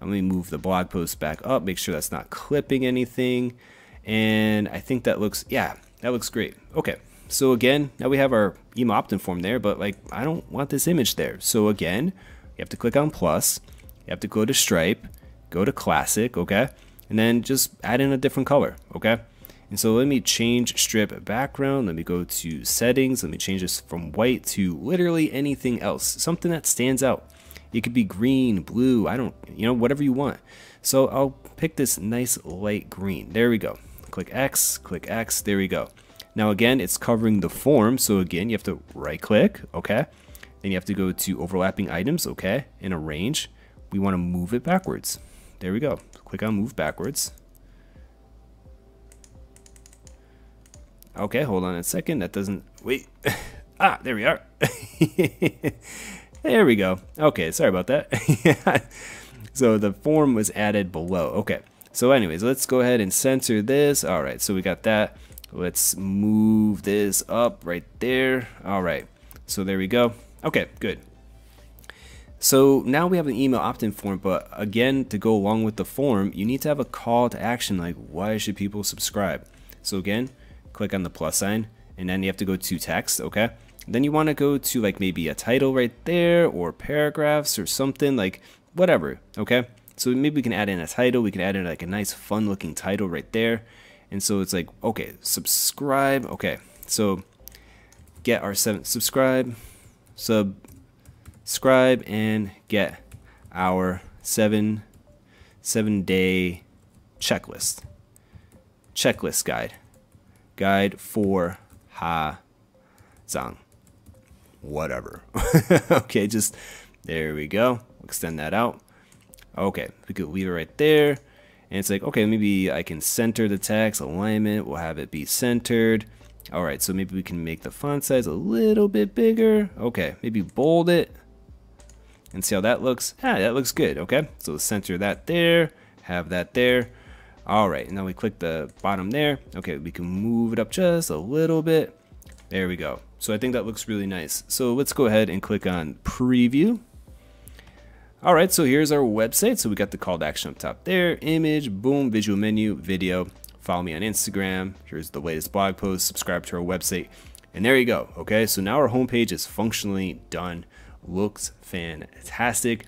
Going to move the blog post back up, make sure that's not clipping anything. And I think that looks, yeah, that looks great. Okay, so again, now we have our email opt-in form there, but like I don't want this image there. So again, you have to click on plus, you have to go to strip, go to classic, okay? And then just add in a different color, okay? And so let me change strip background. Let me go to settings. Let me change this from white to literally anything else. Something that stands out. It could be green, blue, I don't, you know, whatever you want. So I'll pick this nice light green. There we go. Click X, click X, there we go. Now again, it's covering the form. So again, you have to right click, okay? Then you have to go to overlapping items, okay? And arrange. We want to move it backwards. There we go. Click on move backwards. Okay, hold on a second. That doesn't, wait. *laughs* ah, there we are. *laughs* there we go. Okay, sorry about that. *laughs* so the form was added below. Okay, so anyways, let's go ahead and censor this. All right, so we got that. Let's move this up right there. All right, so there we go. Okay, good. So now we have an email opt-in form, but again, to go along with the form, you need to have a call to action like why should people subscribe? So again, click on the plus sign, and then you have to go to text, okay? Then you want to go to like maybe a title right there or paragraphs or something like whatever, okay? So maybe we can add in a title, we can add in like a nice fun looking title right there. And so it's like, okay, subscribe, okay. So get our seven, subscribe, subscribe and get our seven, seven day checklist, checklist guide guide for Ha Giang. Whatever. *laughs* okay, just there we go. Extend that out. Okay, we could leave it right there. And it's like, okay, maybe I can center the text, alignment, we'll have it be centered. All right, so maybe we can make the font size a little bit bigger. Okay, maybe bold it and see how that looks. Ah, that looks good, okay? So center that there, have that there. All right, now we click the bottom there. Okay, we can move it up just a little bit. There we go. So I think that looks really nice. So let's go ahead and click on preview. All right, so here's our website. So we got the call to action up top there, image, boom, visual menu, video. Follow me on Instagram. Here's the latest blog post. Subscribe to our website. And there you go. Okay, so now our homepage is functionally done. Looks fantastic.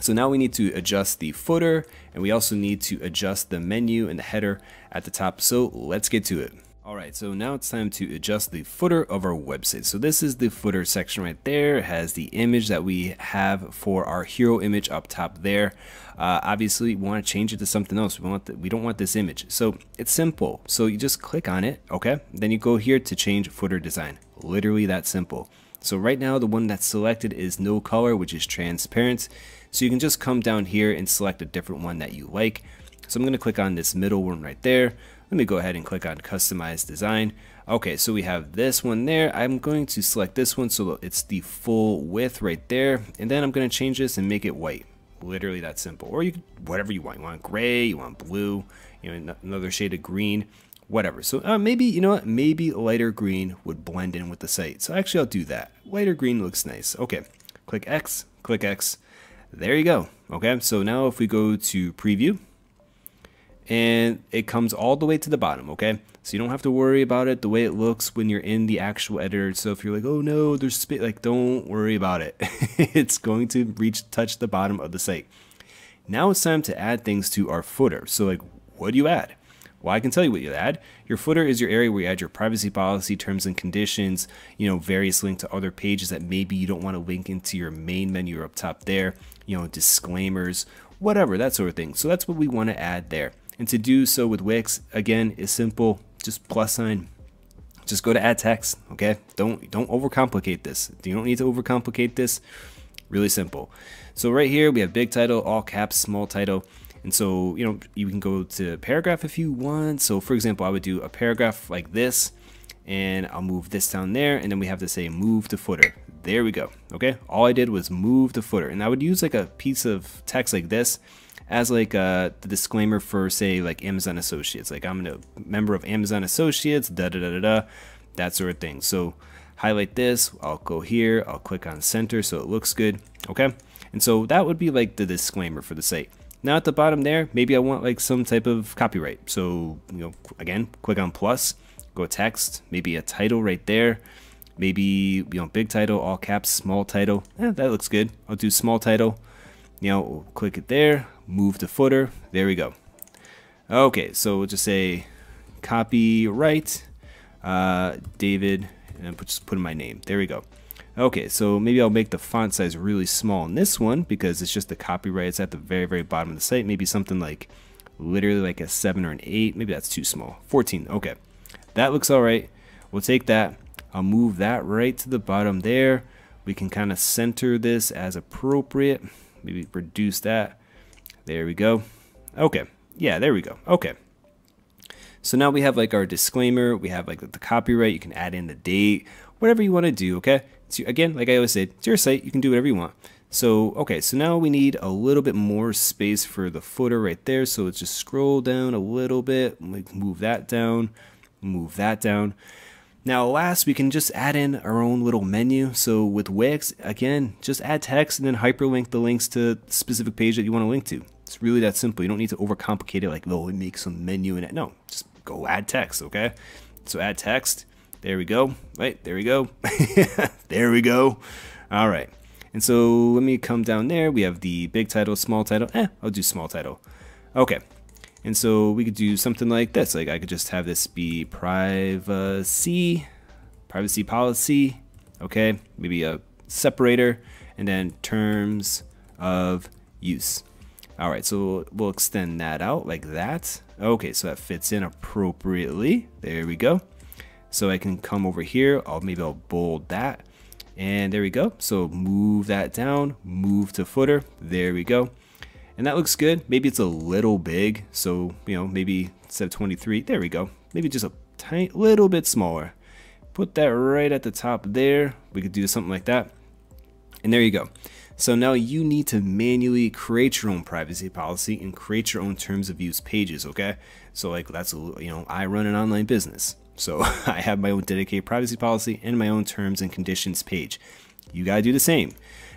So now we need to adjust the footer and we also need to adjust the menu and the header at the top. So let's get to it. Alright, so now it's time to adjust the footer of our website. So this is the footer section right there. It has the image that we have for our hero image up top there. Uh, obviously, we want to change it to something else. We want the, we don't want this image. So it's simple. So you just click on it, okay? Then you go here to change footer design. Literally that simple. So right now, the one that's selected is no color, which is transparent. So you can just come down here and select a different one that you like. So I'm going to click on this middle one right there. Let me go ahead and click on customize design. Okay, so we have this one there. I'm going to select this one so it's the full width right there. And then I'm going to change this and make it white. Literally that simple. Or you can, whatever you want. You want gray, you want blue, you know, another shade of green, whatever. So uh, maybe, you know what, maybe lighter green would blend in with the site. So actually I'll do that. Lighter green looks nice. Okay, click X, click X. There you go. Okay, so now if we go to preview, and it comes all the way to the bottom, okay? So you don't have to worry about it the way it looks when you're in the actual editor. So if you're like, oh no, there's like don't worry about it. *laughs* it's going to reach, touch the bottom of the site. Now it's time to add things to our footer. So like, what do you add? Well, I can tell you what you add. Your footer is your area where you add your privacy policy, terms and conditions, you know, various links to other pages that maybe you don't want to link into your main menu up top there, you know, disclaimers, whatever, that sort of thing. So that's what we want to add there. And to do so with Wix, again, is simple. Just plus sign. Just go to add text, okay? Don't don't overcomplicate this. You don't need to overcomplicate this. Really simple. So right here we have big title, all caps, small title. And so, you know, you can go to paragraph if you want. So for example, I would do a paragraph like this and I'll move this down there and then we have to say move to footer. There we go. Okay. All I did was move the footer and I would use like a piece of text like this as like uh, the disclaimer for say like Amazon Associates. Like I'm a member of Amazon Associates, da da da da da, that sort of thing. So highlight this, I'll go here, I'll click on center so it looks good, okay? And so that would be like the disclaimer for the site. Now at the bottom there, maybe I want like some type of copyright. So, you know, again, click on plus, go text, maybe a title right there. Maybe, you know, big title, all caps, small title. Eh, that looks good. I'll do small title. You know, click it there, move to footer. There we go. Okay, so we'll just say copyright uh, David and just put in my name. There we go. Okay, so maybe I'll make the font size really small in this one because it's just the copyright. It's at the very, very bottom of the site. Maybe something like literally like a 7 or an 8. Maybe that's too small. 14. Okay, that looks all right. We'll take that. I'll move that right to the bottom there. We can kind of center this as appropriate. Maybe reduce that. There we go. Okay. Yeah, there we go. Okay. So now we have like our disclaimer, we have like the copyright, you can add in the date, whatever you want to do, okay? So again, like I always say, it's your site, you can do whatever you want. So, okay, so now we need a little bit more space for the footer right there. So let's just scroll down a little bit, move that down, move that down. Now last, we can just add in our own little menu. So with Wix, again, just add text and then hyperlink the links to specific page that you want to link to. It's really that simple. You don't need to overcomplicate it like, oh, it makes some menu in it. No, just go add text, okay? So add text. There we go. Right, there we go. *laughs* there we go. All right. And so let me come down there. We have the big title, small title. Eh, I'll do small title. Okay. And so we could do something like this. Like I could just have this be privacy, privacy policy. Okay. Maybe a separator and then terms of use. All right, so we'll extend that out like that. Okay, so that fits in appropriately. There we go. So I can come over here. I'll maybe I'll bold that. And there we go. So move that down, move to footer. There we go. And that looks good. Maybe it's a little big. So, you know, maybe instead of 23, there we go. Maybe just a tiny little bit smaller. Put that right at the top there. We could do something like that. And there you go. So now you need to manually create your own privacy policy and create your own terms of use pages, okay? So like that's, you know, I run an online business. So *laughs* I have my own dedicated privacy policy and my own terms and conditions page. You gotta do the same.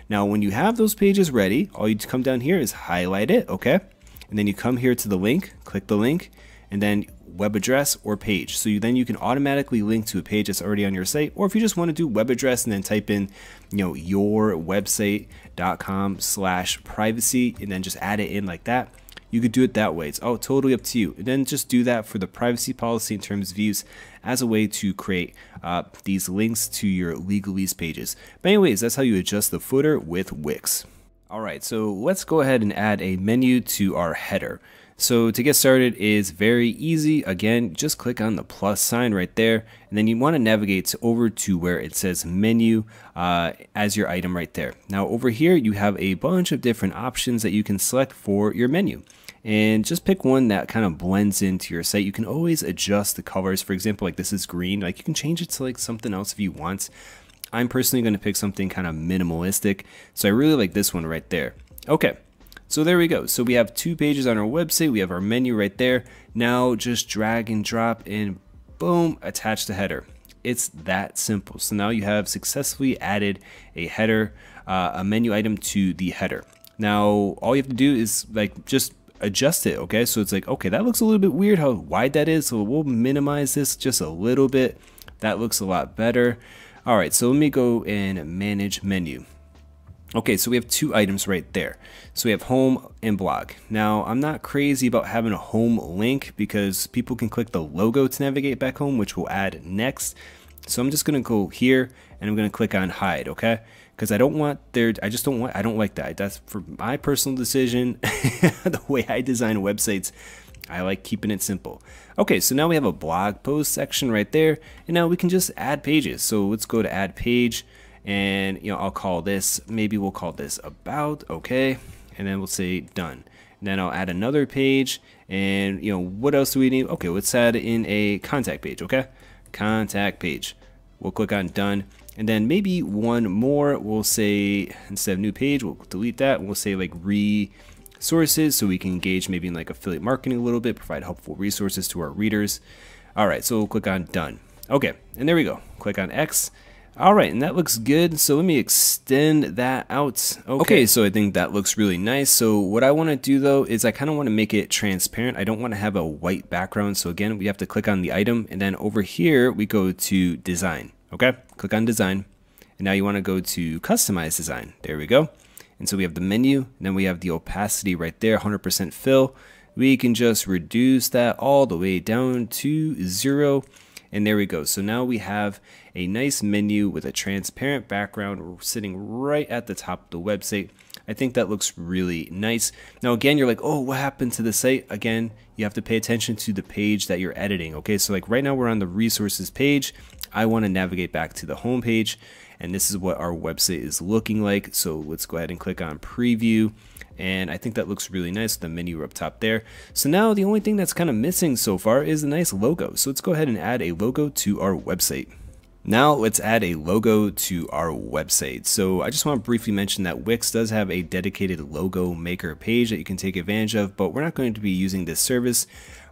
Now, when you have those pages ready, all you come down here is highlight it, okay? And then you come here to the link, click the link, and then web address or page. So you, then you can automatically link to a page that's already on your site. Or if you just want to do web address and then type in, you know, your website.com slash privacy and then just add it in like that, you could do it that way. It's all totally up to you. And then just do that for the privacy policy in terms of use as a way to create uh, these links to your legalese pages. But anyways, that's how you adjust the footer with Wix. All right, so let's go ahead and add a menu to our header. So to get started is very easy. Again, just click on the plus sign right there, and then you want to navigate over to where it says menu uh, as your item right there. Now over here, you have a bunch of different options that you can select for your menu and just pick one that kind of blends into your site. You can always adjust the colors. For example, like this is green, like you can change it to like something else if you want. I'm personally going to pick something kind of minimalistic. So I really like this one right there. Okay. So there we go. So we have two pages on our website. We have our menu right there. Now just drag and drop and boom, attach the header. It's that simple. So now you have successfully added a header, uh, a menu item to the header. Now all you have to do is like just adjust it, okay? So it's like, okay, that looks a little bit weird how wide that is, so we'll minimize this just a little bit. That looks a lot better. All right, so let me go and manage menu. Okay, so we have two items right there. So we have home and blog. Now, I'm not crazy about having a home link because people can click the logo to navigate back home, which we'll add next. So I'm just gonna go here and I'm gonna click on hide, okay? Because I don't want there. I just don't want. I don't like that. That's for my personal decision. *laughs* the way I design websites, I like keeping it simple. Okay, so now we have a blog post section right there, and now we can just add pages. So let's go to add page, and you know I'll call this. Maybe we'll call this about. Okay, and then we'll say done. And then I'll add another page, and you know what else do we need? Okay, let's add in a contact page. Okay, contact page. We'll click on done and then maybe one more, we'll say, instead of new page, we'll delete that. We'll say like resources so we can engage maybe in like affiliate marketing a little bit, provide helpful resources to our readers. All right, so we'll click on done. Okay, and there we go. Click on X. All right, and that looks good. So let me extend that out. Okay. okay, so I think that looks really nice. So what I want to do though is I kind of want to make it transparent. I don't want to have a white background. So again, we have to click on the item and then over here we go to design. Okay, click on design. And now you want to go to customize design. There we go. And so we have the menu, then we have the opacity right there, 100% fill. We can just reduce that all the way down to zero. And there we go. So now we have a nice menu with a transparent background sitting right at the top of the website. I think that looks really nice. Now again, you're like, oh, what happened to the site? Again, you have to pay attention to the page that you're editing. Okay, so like right now we're on the resources page. I want to navigate back to the home page and this is what our website is looking like. So let's go ahead and click on preview and I think that looks really nice the menu up top there. So now the only thing that's kind of missing so far is a nice logo. So let's go ahead and add a logo to our website. Now let's add a logo to our website. So I just want to briefly mention that Wix does have a dedicated logo maker page that you can take advantage of, but we're not going to be using this service.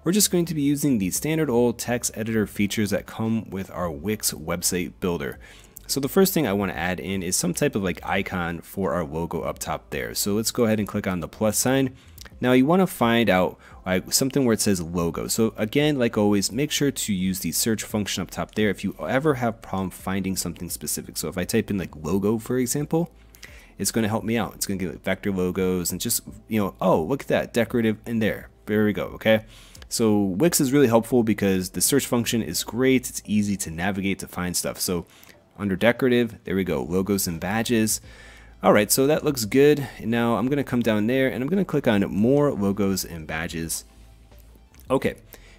We're just going to be using the standard old text editor features that come with our Wix website builder. So the first thing I want to add in is some type of like icon for our logo up top there. So let's go ahead and click on the plus sign. Now you want to find out something where it says logo. So again, like always, make sure to use the search function up top there if you ever have problem finding something specific. So if I type in like logo, for example, it's going to help me out. It's going to get like vector logos and just, you know, oh, look at that decorative in there. There we go. Okay. So Wix is really helpful because the search function is great. It's easy to navigate to find stuff. So under decorative, there we go, logos and badges. All right, so that looks good. Now I'm gonna come down there and I'm gonna click on more logos and badges. Okay,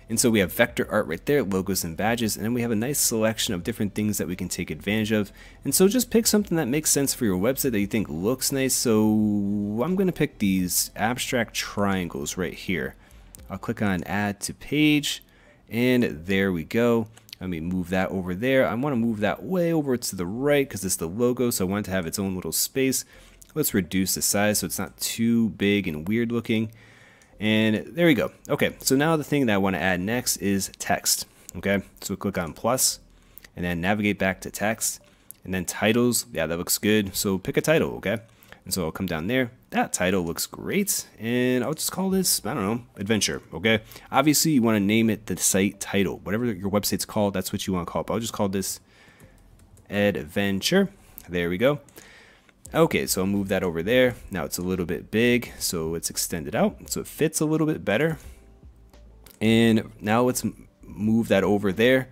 and so we have vector art right there, logos and badges, and then we have a nice selection of different things that we can take advantage of. And so just pick something that makes sense for your website that you think looks nice. So I'm gonna pick these abstract triangles right here. I'll click on add to page, and there we go. Let me move that over there. I want to move that way over to the right because it's the logo, so I want it to have its own little space. Let's reduce the size so it's not too big and weird looking. And there we go. Okay, so now the thing that I want to add next is text. Okay, so click on plus and then navigate back to text. And then titles, yeah, that looks good. So pick a title, okay? And so I'll come down there. That title looks great. And I'll just call this, I don't know, adventure, okay? Obviously, you want to name it the site title. Whatever your website's called, that's what you want to call it. But I'll just call this adventure. There we go. Okay, so I'll move that over there. Now it's a little bit big, so it's extended out. So it fits a little bit better. And now let's move that over there.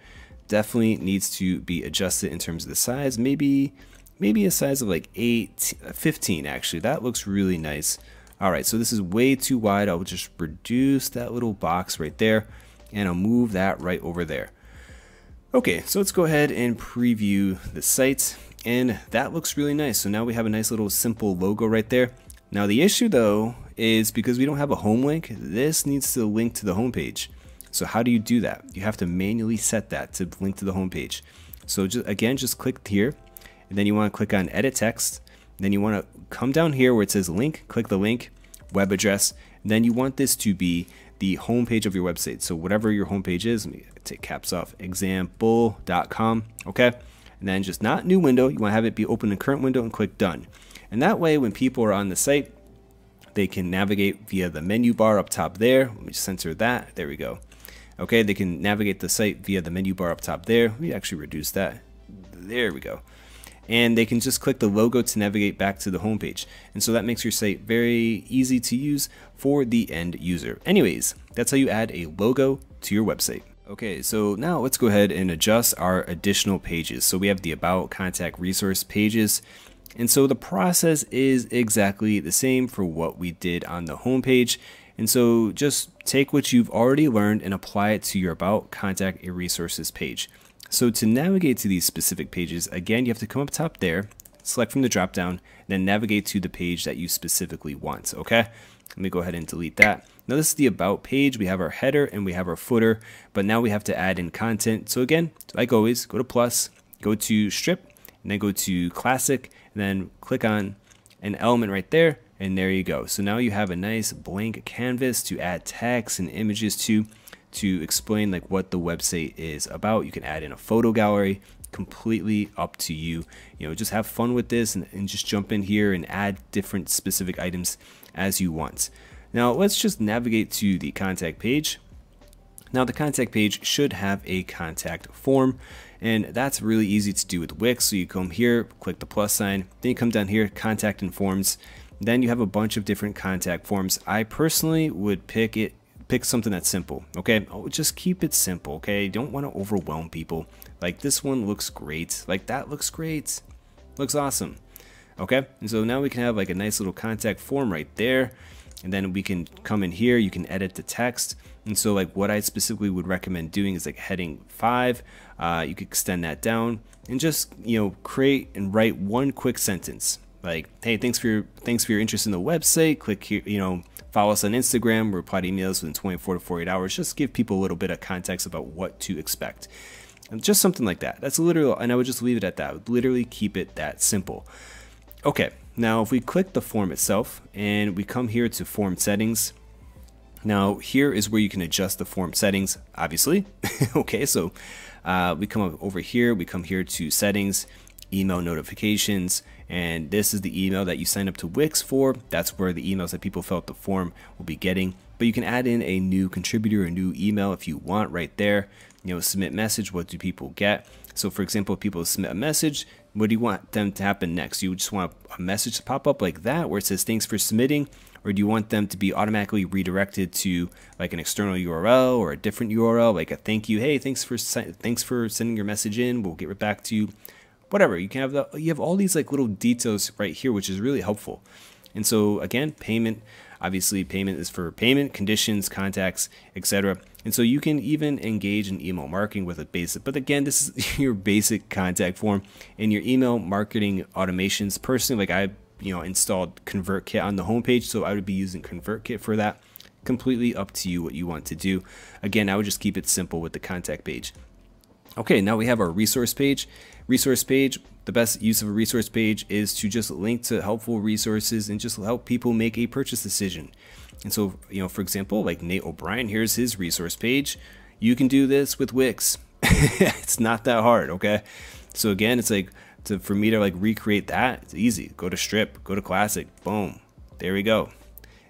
Definitely needs to be adjusted in terms of the size. Maybe maybe a size of like 8, 15 actually. That looks really nice. All right, so this is way too wide. I'll just reduce that little box right there and I'll move that right over there. Okay, so let's go ahead and preview the site and that looks really nice. So now we have a nice little simple logo right there. Now the issue though is because we don't have a home link, this needs to link to the homepage. So how do you do that? You have to manually set that to link to the homepage. So just, again, just click here and then you want to click on edit text. Then you want to come down here where it says link, click the link, web address. And then you want this to be the home page of your website. So whatever your home page is, take caps off, example.com, okay? and then just not new window. You want to have it be open in current window and click done. And that way, when people are on the site, they can navigate via the menu bar up top there. Let me censor that. There we go. Okay, they can navigate the site via the menu bar up top there. We actually reduce that. There we go. And they can just click the logo to navigate back to the homepage. And so that makes your site very easy to use for the end user. Anyways, that's how you add a logo to your website. Okay, so now let's go ahead and adjust our additional pages. So we have the About, Contact, Resource pages. And so the process is exactly the same for what we did on the home page. And so just take what you've already learned and apply it to your About, Contact, and Resources page. So to navigate to these specific pages, again, you have to come up top there, select from the dropdown, then navigate to the page that you specifically want, okay? Let me go ahead and delete that. Now this is the about page. We have our header and we have our footer, but now we have to add in content. So again, like always, go to plus, go to strip, and then go to classic, and then click on an element right there, and there you go. So now you have a nice blank canvas to add text and images to, to explain like what the website is about. You can add in a photo gallery, completely up to you. You know, just have fun with this and, and just jump in here and add different specific items as you want. Now let's just navigate to the contact page. Now the contact page should have a contact form and that's really easy to do with Wix. So you come here, click the plus sign, then you come down here, contact and forms. Then you have a bunch of different contact forms. I personally would pick it pick something that's simple okay? Oh, just keep it simple okay? You don't want to overwhelm people. Like this one looks great. Like that looks great. Looks awesome okay? And so now we can have like a nice little contact form right there. And then we can come in here you can edit the text. And so like what I specifically would recommend doing is like heading 5 uh, you could extend that down and just you know create and write one quick sentence. Like hey thanks for your thanks for your interest in the website. Click here you know follow us on Instagram. Reply to emails within 24 to 48 hours. Just give people a little bit of context about what to expect. And just something like that. That's literally and I would just leave it at that. Literally keep it that simple. Okay now if we click the form itself and we come here to form settings, now here is where you can adjust the form settings, obviously. *laughs* okay, so uh, we come over here, we come here to settings, email notifications, and this is the email that you sign up to Wix for. That's where the emails that people out the form will be getting. But you can add in a new contributor, a new email if you want right there. You know, submit message, what do people get? So for example, if people submit a message, what do you want them to happen next? You just want a message to pop up like that where it says thanks for submitting or do you want them to be automatically redirected to like an external URL or a different URL like a thank you hey thanks for thanks for sending your message in we'll get right back to you whatever you can have the, you have all these like little details right here which is really helpful and so again payment Obviously, payment is for payment, conditions, contacts, etc. And so you can even engage in email marketing with a basic, but again, this is *laughs* your basic contact form and your email marketing automations. Personally, like I, you know, installed ConvertKit on the homepage, so I would be using ConvertKit for that. Completely up to you what you want to do. Again, I would just keep it simple with the contact page. Okay, now we have our resource page. Resource page, the best use of a resource page is to just link to helpful resources and just help people make a purchase decision. And so, you know, for example, like Nate O'Brien, here's his resource page. You can do this with Wix. *laughs* it's not that hard, okay? So again, it's like to for me to like recreate that, it's easy. Go to strip, go to classic, boom. There we go.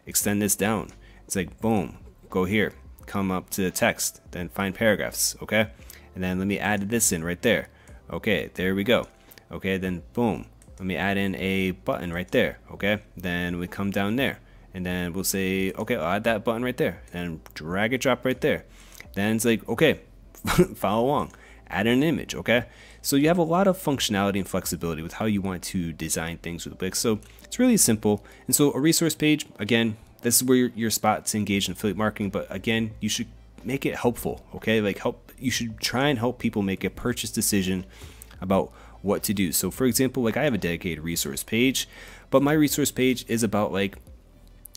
Extend this down. It's like boom, go here, come up to the text, then find paragraphs, okay? And then let me add this in right there. Okay, there we go. Okay, then boom. Let me add in a button right there, okay? Then we come down there and then we'll say, okay, I'll add that button right there and drag it drop right there. Then it's like, okay, *laughs* follow along, add an image, okay? So you have a lot of functionality and flexibility with how you want to design things with Wix. So it's really simple. And so a resource page, again, this is where your, your spot to engage in affiliate marketing. But again, you should make it helpful, okay? Like help, you should try and help people make a purchase decision about what to do. So for example, like I have a dedicated resource page, but my resource page is about like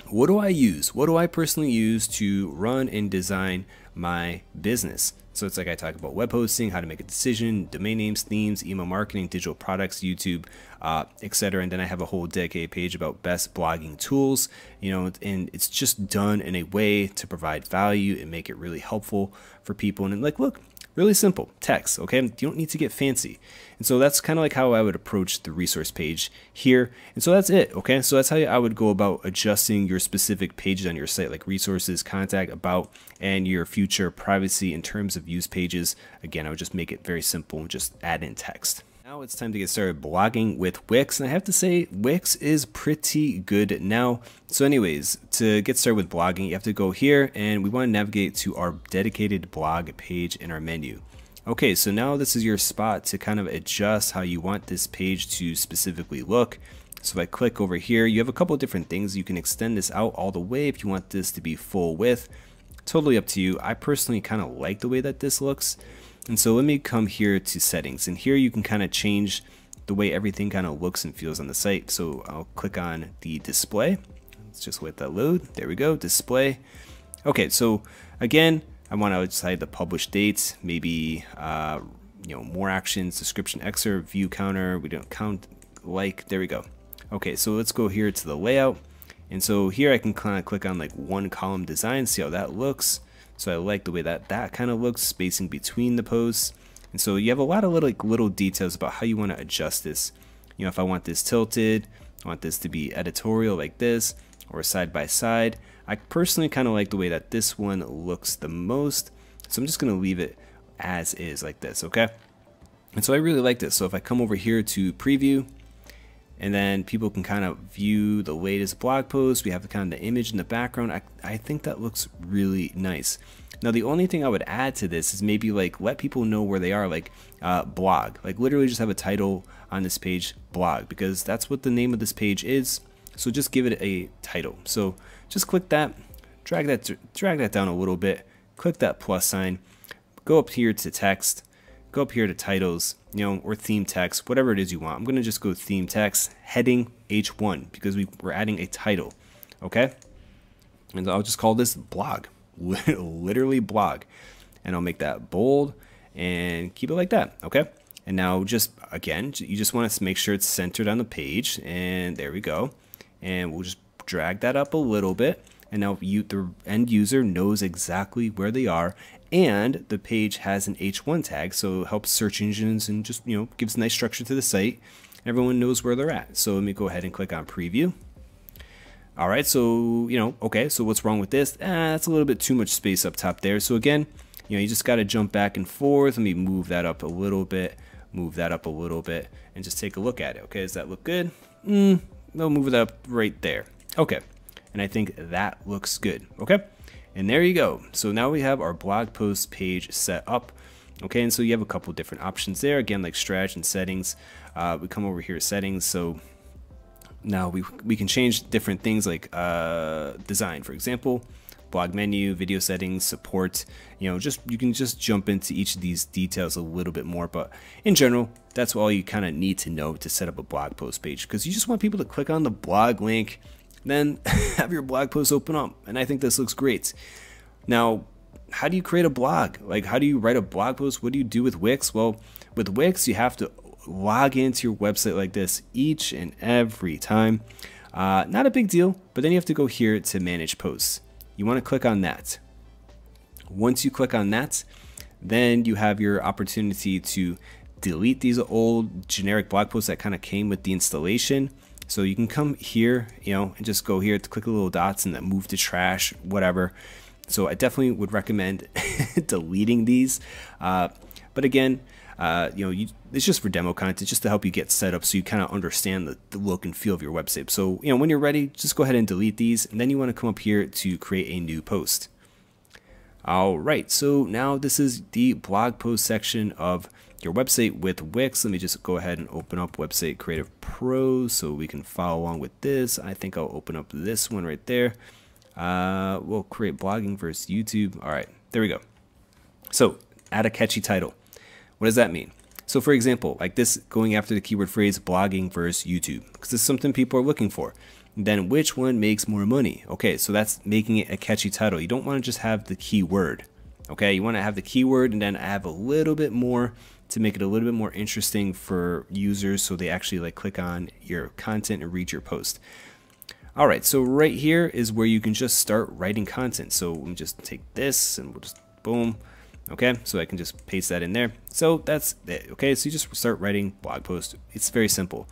what do I use? What do I personally use to run and design my business? So it's like I talk about web hosting, how to make a decision, domain names, themes, email marketing, digital products, YouTube, uh, etc. And then I have a whole dedicated page about best blogging tools, you know, and it's just done in a way to provide value and make it really helpful for people. And like, look, Really simple, text, okay? You don't need to get fancy. And so that's kind of like how I would approach the resource page here. And so that's it, okay? So that's how I would go about adjusting your specific pages on your site, like resources, contact, about, and your future privacy in terms of use pages. Again, I would just make it very simple and just add in text. Now it's time to get started blogging with Wix, and I have to say Wix is pretty good now. So anyways, to get started with blogging, you have to go here and we want to navigate to our dedicated blog page in our menu. Okay, so now this is your spot to kind of adjust how you want this page to specifically look. So if I click over here, you have a couple different things. You can extend this out all the way if you want this to be full width. Totally up to you. I personally kind of like the way that this looks. And so let me come here to settings and here you can kind of change the way everything kind of looks and feels on the site. So I'll click on the display. Let's just let that load. There we go, display. Okay, so again, I want to decide the publish dates, maybe uh, you know more actions, description excerpt, view counter. We don't count like. There we go. Okay, so let's go here to the layout. And so here I can kind of click on like one column design, see how that looks. So I like the way that that kind of looks, spacing between the posts. And so you have a lot of little, like, little details about how you want to adjust this. You know, if I want this tilted, I want this to be editorial like this, or side by side. I personally kind of like the way that this one looks the most. So I'm just going to leave it as is like this, okay? And so I really like this. So if I come over here to preview, and then people can kind of view the latest blog post. We have the kind of the image in the background. I, I think that looks really nice. Now the only thing I would add to this is maybe like let people know where they are, like uh, blog, like literally just have a title on this page, blog, because that's what the name of this page is. So just give it a title. So just click that, drag that, drag that down a little bit, click that plus sign, go up here to text, go up here to titles, you know, or theme text, whatever it is you want. I'm going to just go theme text, heading H1, because we, we're adding a title, okay? And I'll just call this blog, *laughs* literally blog. And I'll make that bold and keep it like that, okay? And now just, again, you just want to make sure it's centered on the page, and there we go. And we'll just drag that up a little bit and now you, the end user knows exactly where they are and the page has an H1 tag so it helps search engines and just you know gives nice structure to the site. Everyone knows where they're at. So let me go ahead and click on preview. All right so you know okay so what's wrong with this? Ah, that's a little bit too much space up top there. So again you know you just got to jump back and forth. Let me move that up a little bit move that up a little bit and just take a look at it okay? Does that look good? Mm, they'll move it up right there. Okay and I think that looks good, okay? And there you go. So now we have our blog post page set up. Okay, and so you have a couple different options there. Again, like strategy and settings. Uh, we come over here to settings. So now we, we can change different things like uh, design, for example, blog menu, video settings, support. You know, just you can just jump into each of these details a little bit more. But in general, that's all you kind of need to know to set up a blog post page because you just want people to click on the blog link then *laughs* have your blog post open up. And I think this looks great. Now, how do you create a blog? Like, how do you write a blog post? What do you do with Wix? Well, with Wix, you have to log into your website like this each and every time. Uh, not a big deal, but then you have to go here to manage posts. You want to click on that. Once you click on that, then you have your opportunity to delete these old generic blog posts that kind of came with the installation. So you can come here, you know, and just go here to click the little dots and then move to trash, whatever. So I definitely would recommend *laughs* deleting these. Uh, but again, uh, you know, you, it's just for demo content, just to help you get set up so you kind of understand the, the, look and feel of your website. So, you know, when you're ready, just go ahead and delete these. And then you want to come up here to create a new post. All right, so now this is the blog post section of your website with Wix. Let me just go ahead and open up Website Creative Pro so we can follow along with this. I think I'll open up this one right there. Uh, we'll create blogging versus YouTube. All right, there we go. So add a catchy title. What does that mean? So for example, like this going after the keyword phrase blogging versus YouTube, because it's something people are looking for. Then which one makes more money? Okay, so that's making it a catchy title. You don't want to just have the keyword. Okay, you want to have the keyword and then have a little bit more to make it a little bit more interesting for users so they actually like click on your content and read your post. All right, so right here is where you can just start writing content. So let me just take this and we'll just boom. Okay, so I can just paste that in there. So that's it. Okay, so you just start writing blog post. It's very simple.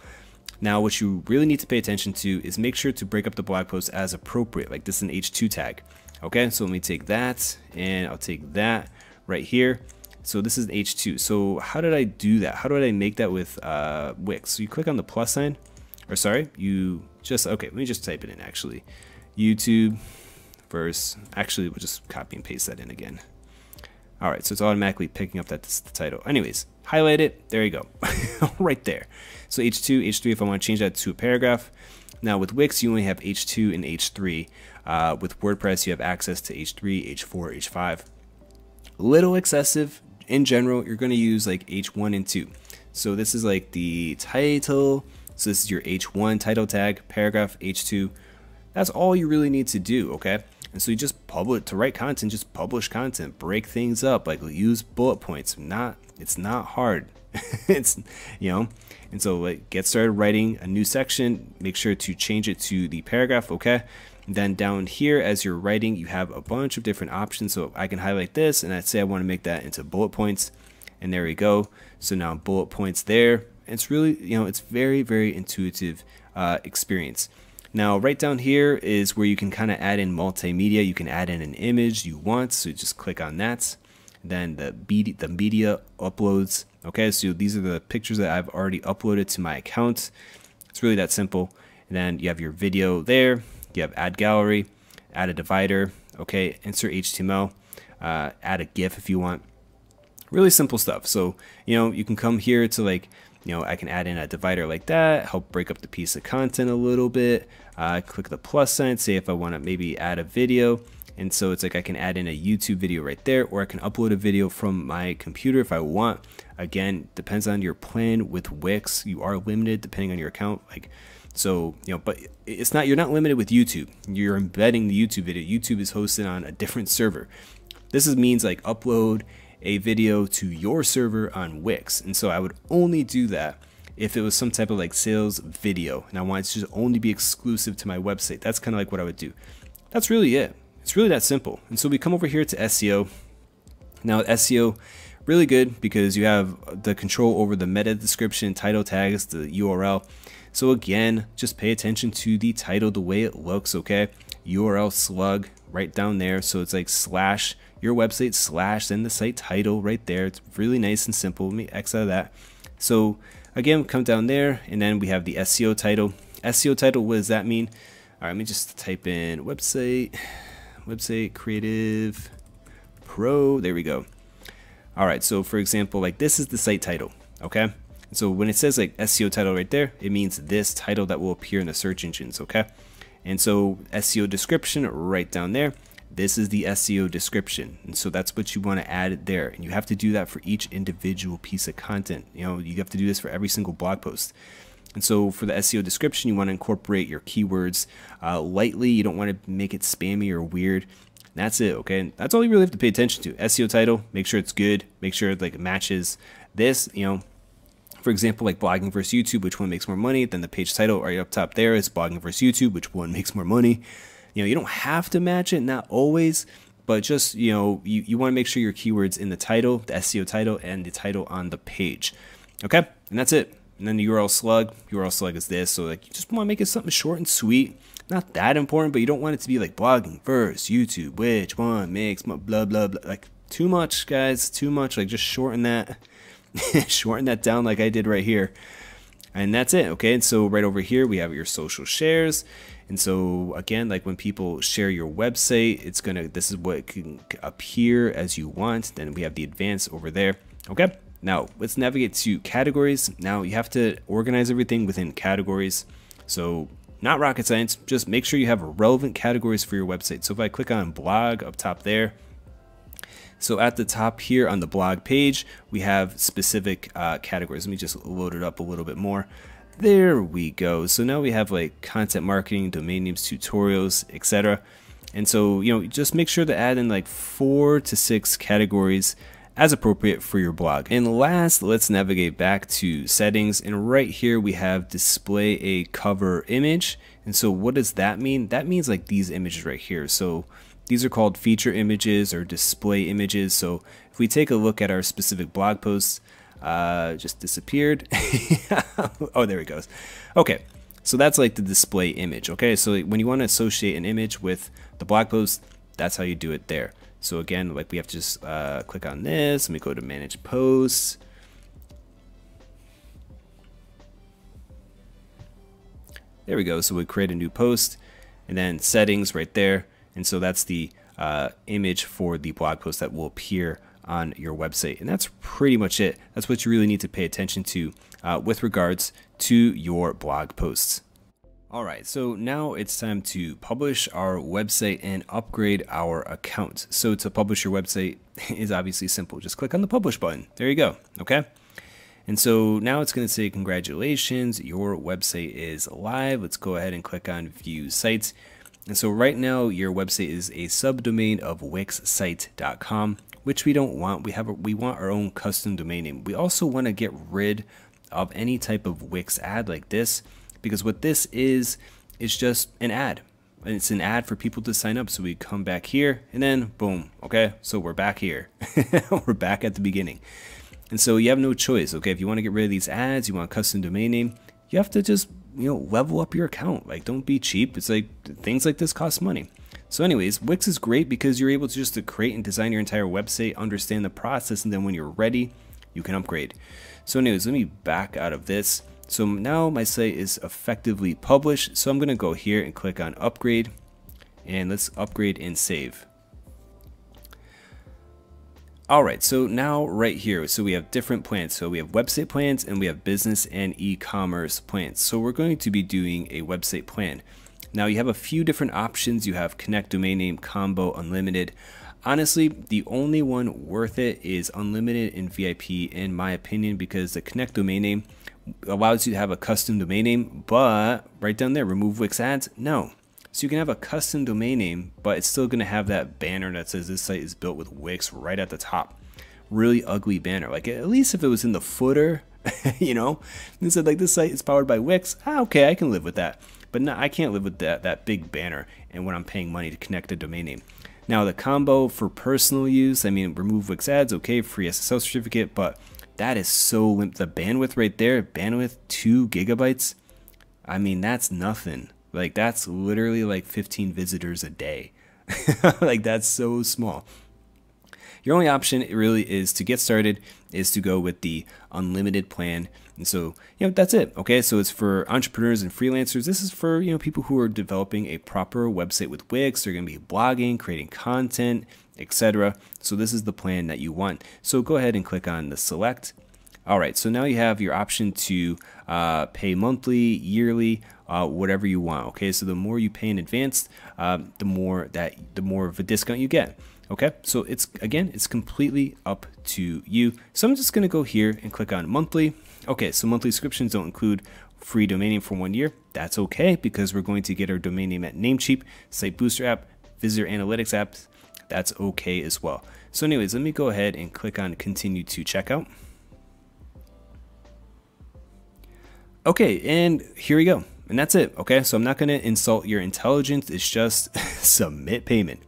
Now, what you really need to pay attention to is make sure to break up the blog post as appropriate. Like this is an H2 tag. Okay, so let me take that and I'll take that right here. So this is H2. So how did I do that? How did I make that with uh, Wix? So you click on the plus sign, or sorry, you just, okay, let me just type it in actually. YouTube verse, actually we'll just copy and paste that in again. All right, so it's automatically picking up that the title. Anyways, highlight it, there you go, *laughs* right there. So H2, H3, if I want to change that to a paragraph. Now with Wix, you only have H2 and H3. Uh, with WordPress, you have access to H3, H4, H5. Little excessive, in general, you're going to use like H1 and 2. So this is like the title. So this is your H1 title tag, paragraph H2. That's all you really need to do, okay? And so you just publish to write content, just publish content, break things up, like use bullet points. Not it's not hard. *laughs* it's you know, and so like get started writing a new section. Make sure to change it to the paragraph, okay? Then down here, as you're writing, you have a bunch of different options. So I can highlight this and I'd say I want to make that into bullet points. And there we go. So now bullet points there. It's really, you know, it's very, very intuitive uh, experience. Now, right down here is where you can kind of add in multimedia. You can add in an image you want. So just click on that. Then the, the media uploads. Okay, so these are the pictures that I've already uploaded to my account. It's really that simple. And then you have your video there you have add gallery, add a divider, okay, insert HTML, uh, add a GIF if you want. Really simple stuff. So, you know, you can come here to like, you know, I can add in a divider like that, help break up the piece of content a little bit. Uh, click the plus sign, say if I want to maybe add a video. And so it's like I can add in a YouTube video right there, or I can upload a video from my computer if I want. Again, depends on your plan with Wix. You are limited depending on your account. Like so, you know, but it's not, you're not limited with YouTube. You're embedding the YouTube video. YouTube is hosted on a different server. This is, means like upload a video to your server on Wix. And so I would only do that if it was some type of like sales video and I want it to only be exclusive to my website. That's kind of like what I would do. That's really it. It's really that simple. And so we come over here to SEO. Now SEO, really good because you have the control over the meta description, title tags, the URL. So again, just pay attention to the title, the way it looks, okay? URL slug right down there. So it's like slash your website slash then the site title right there. It's really nice and simple. Let me X out of that. So again, come down there and then we have the SEO title. SEO title, what does that mean? All right, let me just type in website, website creative pro. There we go. All right, so for example, like this is the site title, okay? So when it says like SEO title right there, it means this title that will appear in the search engines, okay? And so SEO description right down there, this is the SEO description. And so that's what you want to add there. And you have to do that for each individual piece of content. You know, you have to do this for every single blog post. And so for the SEO description, you want to incorporate your keywords uh, lightly. You don't want to make it spammy or weird. That's it, okay? And that's all you really have to pay attention to. SEO title, make sure it's good, make sure it like matches this, you know, for example, like blogging versus YouTube, which one makes more money? Then the page title right up top there is blogging versus YouTube, which one makes more money? You know, you don't have to match it, not always, but just, you know, you, you want to make sure your keywords in the title, the SEO title, and the title on the page. Okay, and that's it. And then the URL slug, URL slug is this. So like you just want to make it something short and sweet. Not that important, but you don't want it to be like blogging first, YouTube, which one makes blah blah blah. Like too much, guys, too much. Like just shorten that, *laughs* shorten that down like I did right here. And that's it, okay? And so right over here, we have your social shares. And so again, like when people share your website, it's gonna, this is what can appear as you want. Then we have the advanced over there, okay? Now let's navigate to categories. Now you have to organize everything within categories. So not rocket science, just make sure you have relevant categories for your website. So if I click on blog up top there, so at the top here on the blog page, we have specific uh, categories. Let me just load it up a little bit more. There we go. So now we have like content marketing, domain names, tutorials, etc. And so, you know, just make sure to add in like four to six categories as appropriate for your blog. And last, let's navigate back to settings. And right here, we have display a cover image. And so what does that mean? That means like these images right here. So these are called feature images or display images. So if we take a look at our specific blog posts, uh, just disappeared. *laughs* oh, there it goes. Okay, so that's like the display image. Okay, so when you want to associate an image with the blog post, that's how you do it there. So again, like we have to just uh, click on this. Let me go to manage posts. There we go. So we create a new post and then settings right there. And so that's the uh, image for the blog post that will appear on your website. And that's pretty much it. That's what you really need to pay attention to uh, with regards to your blog posts. All right, so now it's time to publish our website and upgrade our account. So to publish your website *laughs* is obviously simple. Just click on the publish button. There you go, okay? And so now it's gonna say congratulations, your website is live. Let's go ahead and click on view sites. And so right now your website is a subdomain of wixsite.com, which we don't want. We have a, we want our own custom domain name. We also want to get rid of any type of Wix ad like this because what this is is just an ad. And it's an ad for people to sign up. So we come back here and then boom. Okay, so we're back here. *laughs* we're back at the beginning. And so you have no choice. Okay, if you want to get rid of these ads, you want a custom domain name, you have to just you know, level up your account. Like, don't be cheap. It's like things like this cost money. So anyways, Wix is great because you're able to just to create and design your entire website, understand the process, and then when you're ready, you can upgrade. So anyways, let me back out of this. So now my site is effectively published. So I'm going to go here and click on upgrade and let's upgrade and save. Alright, so now right here, so we have different plans. So we have website plans and we have business and e-commerce plans. So we're going to be doing a website plan. Now you have a few different options. You have connect domain name, combo, unlimited. Honestly, the only one worth it is unlimited and VIP in my opinion because the connect domain name allows you to have a custom domain name, but right down there, remove Wix ads, no. So you can have a custom domain name, but it's still going to have that banner that says this site is built with Wix right at the top. Really ugly banner. Like at least if it was in the footer, *laughs* you know, and said like this site is powered by Wix. Ah, okay, I can live with that. But no, I can't live with that that big banner and when I'm paying money to connect a domain name. Now the combo for personal use, I mean, remove Wix ads, okay, free SSL certificate, but that is so limp. The bandwidth right there, bandwidth two gigabytes. I mean, that's nothing. Like that's literally like 15 visitors a day. *laughs* like that's so small. Your only option really is to get started is to go with the unlimited plan. And so, you know, that's it. Okay. So it's for entrepreneurs and freelancers. This is for, you know, people who are developing a proper website with Wix. They're going to be blogging, creating content, etc. So this is the plan that you want. So go ahead and click on the select. All right, so now you have your option to uh, pay monthly, yearly, uh, whatever you want. Okay, so the more you pay in advance, uh, the more that the more of a discount you get. Okay, so it's again, it's completely up to you. So I'm just gonna go here and click on monthly. Okay, so monthly subscriptions don't include free domain name for one year. That's okay because we're going to get our domain name at Namecheap, Site Booster app, Visitor Analytics apps. That's okay as well. So anyways, let me go ahead and click on continue to checkout. Okay, and here we go. And that's it, okay? So I'm not gonna insult your intelligence, it's just *laughs* submit payment.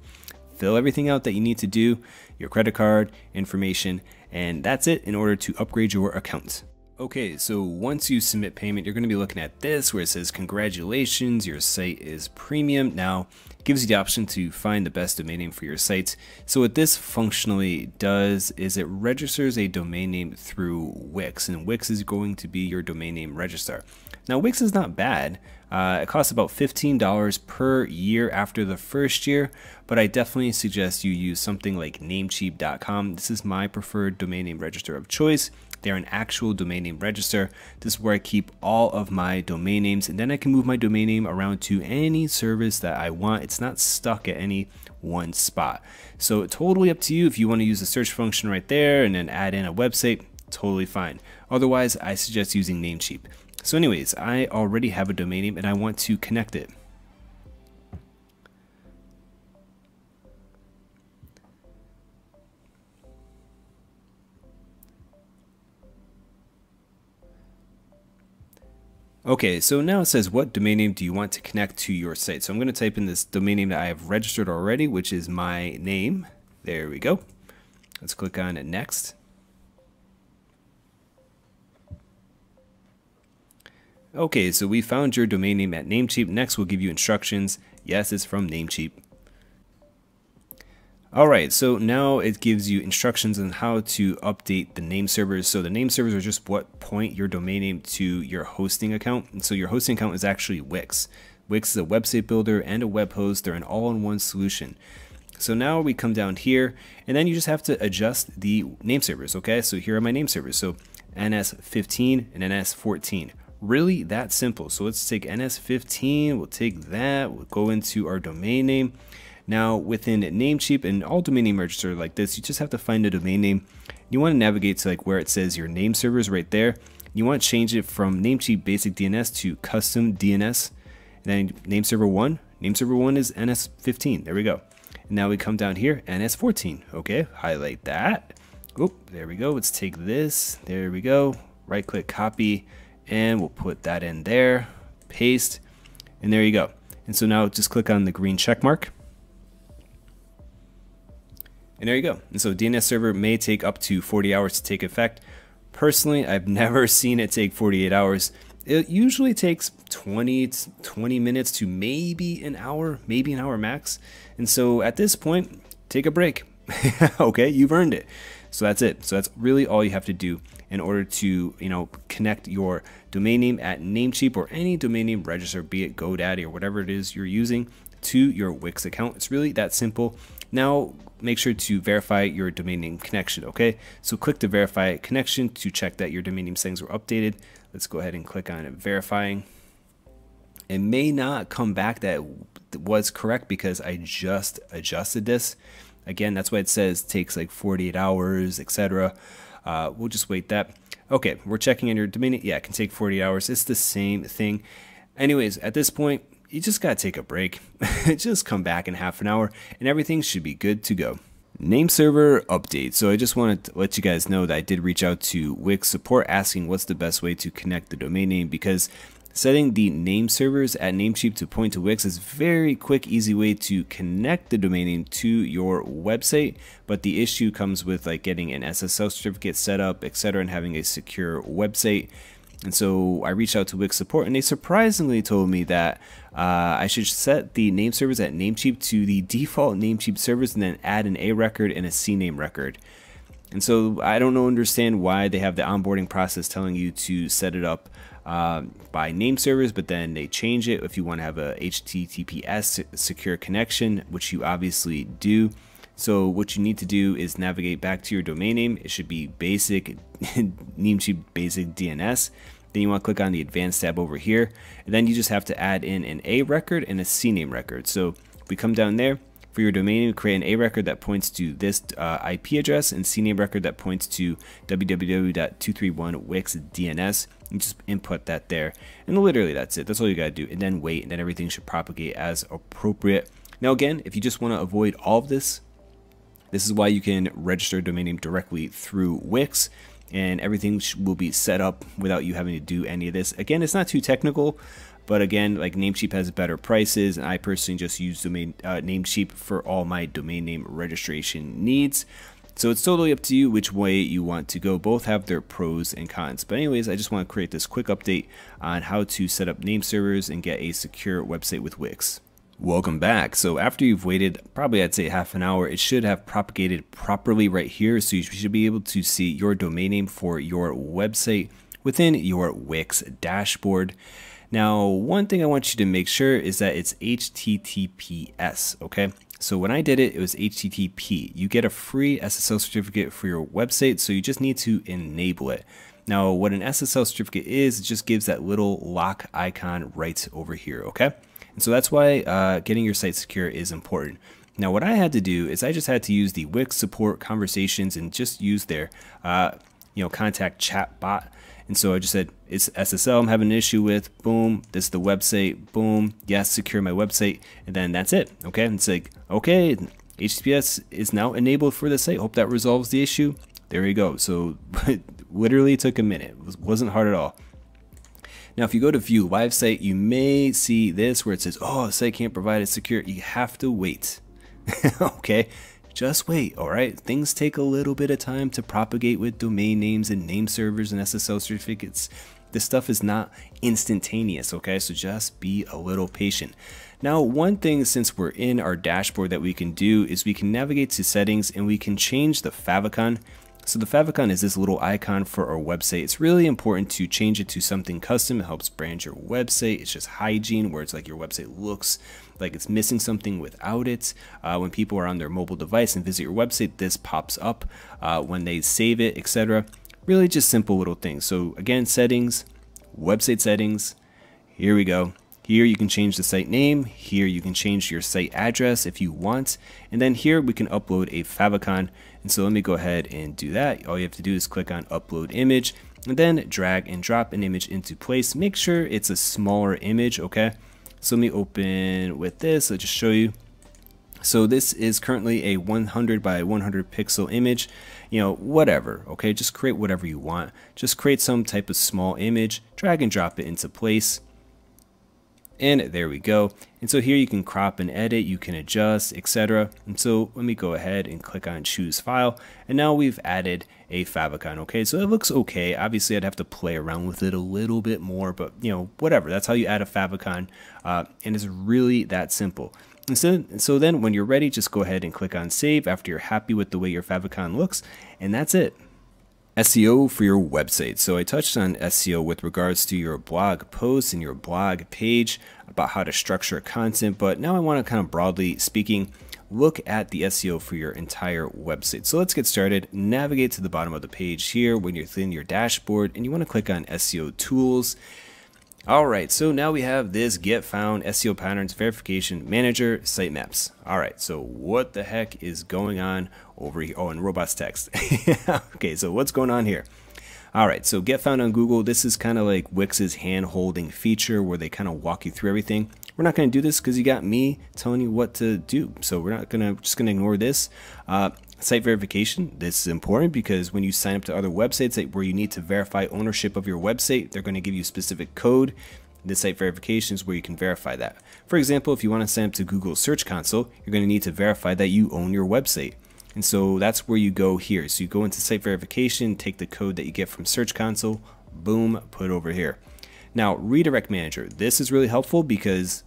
Fill everything out that you need to do, your credit card, information, and that's it in order to upgrade your account. Okay, so once you submit payment, you're going to be looking at this where it says, congratulations, your site is premium. Now, gives you the option to find the best domain name for your site. So what this functionally does is it registers a domain name through Wix, and Wix is going to be your domain name registrar. Now, Wix is not bad. Uh, it costs about $15 per year after the first year, but I definitely suggest you use something like Namecheap.com. This is my preferred domain name register of choice. They're an actual domain name register. This is where I keep all of my domain names and then I can move my domain name around to any service that I want. It's not stuck at any one spot. So totally up to you if you want to use the search function right there and then add in a website, totally fine. Otherwise, I suggest using Namecheap. So anyways, I already have a domain name and I want to connect it. Okay, so now it says what domain name do you want to connect to your site? So I'm going to type in this domain name that I have registered already, which is my name. There we go. Let's click on it next. Okay, so we found your domain name at Namecheap. Next, we'll give you instructions. Yes, it's from Namecheap. Alright, so now it gives you instructions on how to update the name servers. So the name servers are just what point your domain name to your hosting account. And so your hosting account is actually Wix. Wix is a website builder and a web host. They're an all-in-one solution. So now we come down here and then you just have to adjust the name servers, okay? So here are my name servers. So NS15 and NS14. Really that simple. So let's take NS15, we'll take that, we'll go into our domain name. Now within Namecheap and all domain name register like this, you just have to find a domain name. You want to navigate to like where it says your name servers right there. You want to change it from Namecheap basic DNS to custom DNS. And then name server one, name server one is NS15. There we go. And now we come down here, NS14. Okay, highlight that. Oop, there we go. Let's take this. There we go. Right click copy and we'll put that in there. Paste. And there you go. And so now just click on the green check mark and there you go. And so DNS server may take up to 40 hours to take effect. Personally, I've *laughs* never seen it take 48 hours. It usually takes 20, 20 minutes to maybe an hour, maybe an hour max. And so at this point, take a break. *laughs* okay, you've earned it. So that's it. So that's really all you have to do in order to, you know, connect your domain name at Namecheap or any domain name register, be it GoDaddy or whatever it is you're using to your Wix account. It's really that simple. Now make sure to verify your domain name connection, okay? So click the verify connection to check that your domain name settings were updated. Let's go ahead and click on verifying. It may not come back that was correct because I just adjusted this. Again, that's why it says takes like 48 hours, etc. Uh, we'll just wait that. Okay, we're checking in your domain. Yeah, it can take 40 hours. It's the same thing. Anyways, at this point, you just gotta take a break. *laughs* just come back in half an hour and everything should be good to go. Name server update. So I just wanted to let you guys know that I did reach out to Wix support asking what's the best way to connect the domain name because setting the name servers at Namecheap to point to Wix is very quick, easy way to connect the domain name to your website. But the issue comes with like getting an SSL certificate set up, etc., and having a secure website. And so I reached out to Wix support and they surprisingly told me that uh, I should set the name servers at Namecheap to the default Namecheap servers and then add an A record and a CNAME record. And so I don't know, understand why they have the onboarding process telling you to set it up uh, by name servers, but then they change it if you want to have a HTTPS secure connection, which you obviously do. So what you need to do is navigate back to your domain name. It should be basic, *laughs* Namecheap basic DNS. Then you want to click on the advanced tab over here. And then you just have to add in an A record and a CNAME record. So we come down there, for your domain name, create an A record that points to this uh, IP address and CNAME record that points to www.231wixdns. You just input that there. And literally that's it. That's all you got to do. And then wait, and then everything should propagate as appropriate. Now again, if you just want to avoid all of this, this is why you can register a domain name directly through Wix and everything will be set up without you having to do any of this. Again, it's not too technical, but again, like Namecheap has better prices, and I personally just use domain uh, Namecheap for all my domain name registration needs. So it's totally up to you which way you want to go. Both have their pros and cons. But anyways, I just want to create this quick update on how to set up name servers and get a secure website with Wix. Welcome back. So after you've waited probably I'd say half an hour, it should have propagated properly right here. So you should be able to see your domain name for your website within your Wix dashboard. Now, one thing I want you to make sure is that it's HTTPS, okay? So when I did it, it was HTTP. You get a free SSL certificate for your website, so you just need to enable it. Now, what an SSL certificate is, it just gives that little lock icon right over here, okay? So that's why uh, getting your site secure is important. Now, what I had to do is I just had to use the Wix support conversations and just use their, uh, you know, contact chat bot. And so I just said, it's SSL I'm having an issue with. Boom. This is the website. Boom. Yes, secure my website. And then that's it. Okay. And it's like, okay, HTTPS is now enabled for the site. Hope that resolves the issue. There you go. So *laughs* literally took a minute. It wasn't hard at all. Now, if you go to view live site, you may see this where it says, oh, the site can't provide it secure. You have to wait. *laughs* okay, just wait, all right? Things take a little bit of time to propagate with domain names and name servers and SSL certificates. This stuff is not instantaneous, okay? So just be a little patient. Now, one thing since we're in our dashboard that we can do is we can navigate to settings and we can change the favicon so the favicon is this little icon for our website. It's really important to change it to something custom. It helps brand your website. It's just hygiene where it's like your website looks like it's missing something without it. Uh, when people are on their mobile device and visit your website, this pops up uh, when they save it, etc. Really just simple little things. So again, settings, website settings, here we go. Here you can change the site name. Here you can change your site address if you want. And then here we can upload a favicon. And so let me go ahead and do that. All you have to do is click on upload image and then drag and drop an image into place. Make sure it's a smaller image, okay? So let me open with this. I'll just show you. So this is currently a 100 by 100 pixel image, you know, whatever, okay? Just create whatever you want. Just create some type of small image, drag and drop it into place. And there we go. And so here you can crop and edit, you can adjust, etc. And so let me go ahead and click on choose file. And now we've added a favicon. Okay, so it looks okay. Obviously, I'd have to play around with it a little bit more, but you know, whatever. That's how you add a favicon. Uh, and it's really that simple. And so, so then when you're ready, just go ahead and click on save after you're happy with the way your favicon looks. And that's it. SEO for your website. So I touched on SEO with regards to your blog posts and your blog page about how to structure content, but now I want to kind of broadly speaking look at the SEO for your entire website. So let's get started. Navigate to the bottom of the page here when you're within your dashboard and you want to click on SEO tools. All right, so now we have this get found SEO patterns verification manager sitemaps. All right, so what the heck is going on over here? Oh, and robots text. *laughs* okay, so what's going on here? All right, so get found on Google. This is kind of like Wix's hand holding feature where they kind of walk you through everything. We're not going to do this because you got me telling you what to do. So we're not going to just going to ignore this. Uh, Site verification, this is important because when you sign up to other websites where you need to verify ownership of your website, they're going to give you specific code. The site verification is where you can verify that. For example, if you want to sign up to Google Search Console, you're going to need to verify that you own your website. And so that's where you go here. So you go into site verification, take the code that you get from Search Console, boom, put over here. Now, redirect manager. This is really helpful because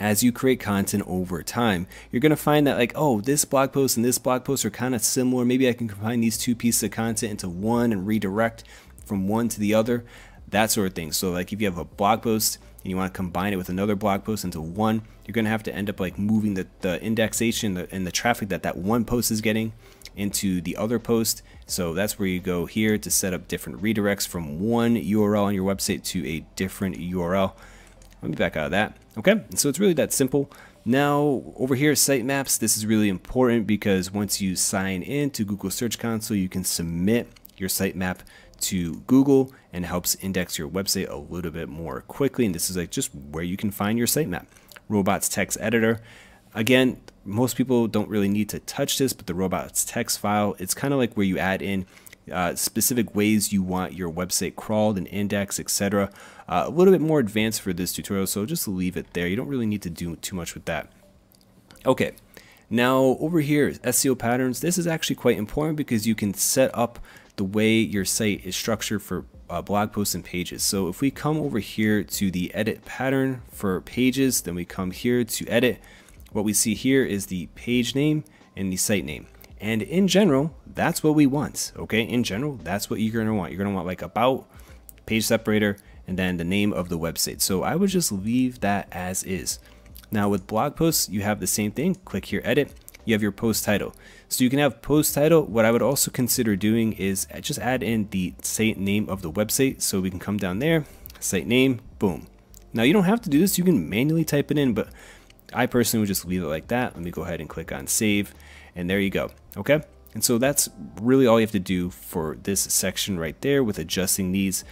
as you create content over time, you're going to find that like, oh, this blog post and this blog post are kind of similar. Maybe I can combine these two pieces of content into one and redirect from one to the other, that sort of thing. So like if you have a blog post and you want to combine it with another blog post into one, you're going to have to end up like moving the, the indexation and the traffic that that one post is getting into the other post. So that's where you go here to set up different redirects from one URL on your website to a different URL. Let me back out of that. Okay, so it's really that simple. Now, over here, sitemaps, this is really important because once you sign in to Google Search Console, you can submit your sitemap to Google and helps index your website a little bit more quickly. And this is like just where you can find your sitemap. Robots text editor. Again, most people don't really need to touch this, but the robots text file, it's kind of like where you add in uh, specific ways you want your website crawled and indexed, etc. Uh, a little bit more advanced for this tutorial, so just leave it there. You don't really need to do too much with that. Okay, Now over here, SEO patterns, this is actually quite important because you can set up the way your site is structured for uh, blog posts and pages. So if we come over here to the edit pattern for pages, then we come here to edit, what we see here is the page name and the site name. And in general, that's what we want, okay? In general, that's what you're gonna want. You're gonna want like about, page separator, and then the name of the website. So I would just leave that as is. Now with blog posts, you have the same thing. Click here, edit. You have your post title. So you can have post title. What I would also consider doing is uh, just add in the site name of the website. So we can come down there, site name, boom. Now you don't have to do this. You can manually type it in, but I personally would just leave it like that. Let me go ahead and click on save and there you go. Okay. And so that's really all you have to do for this section right there with adjusting these.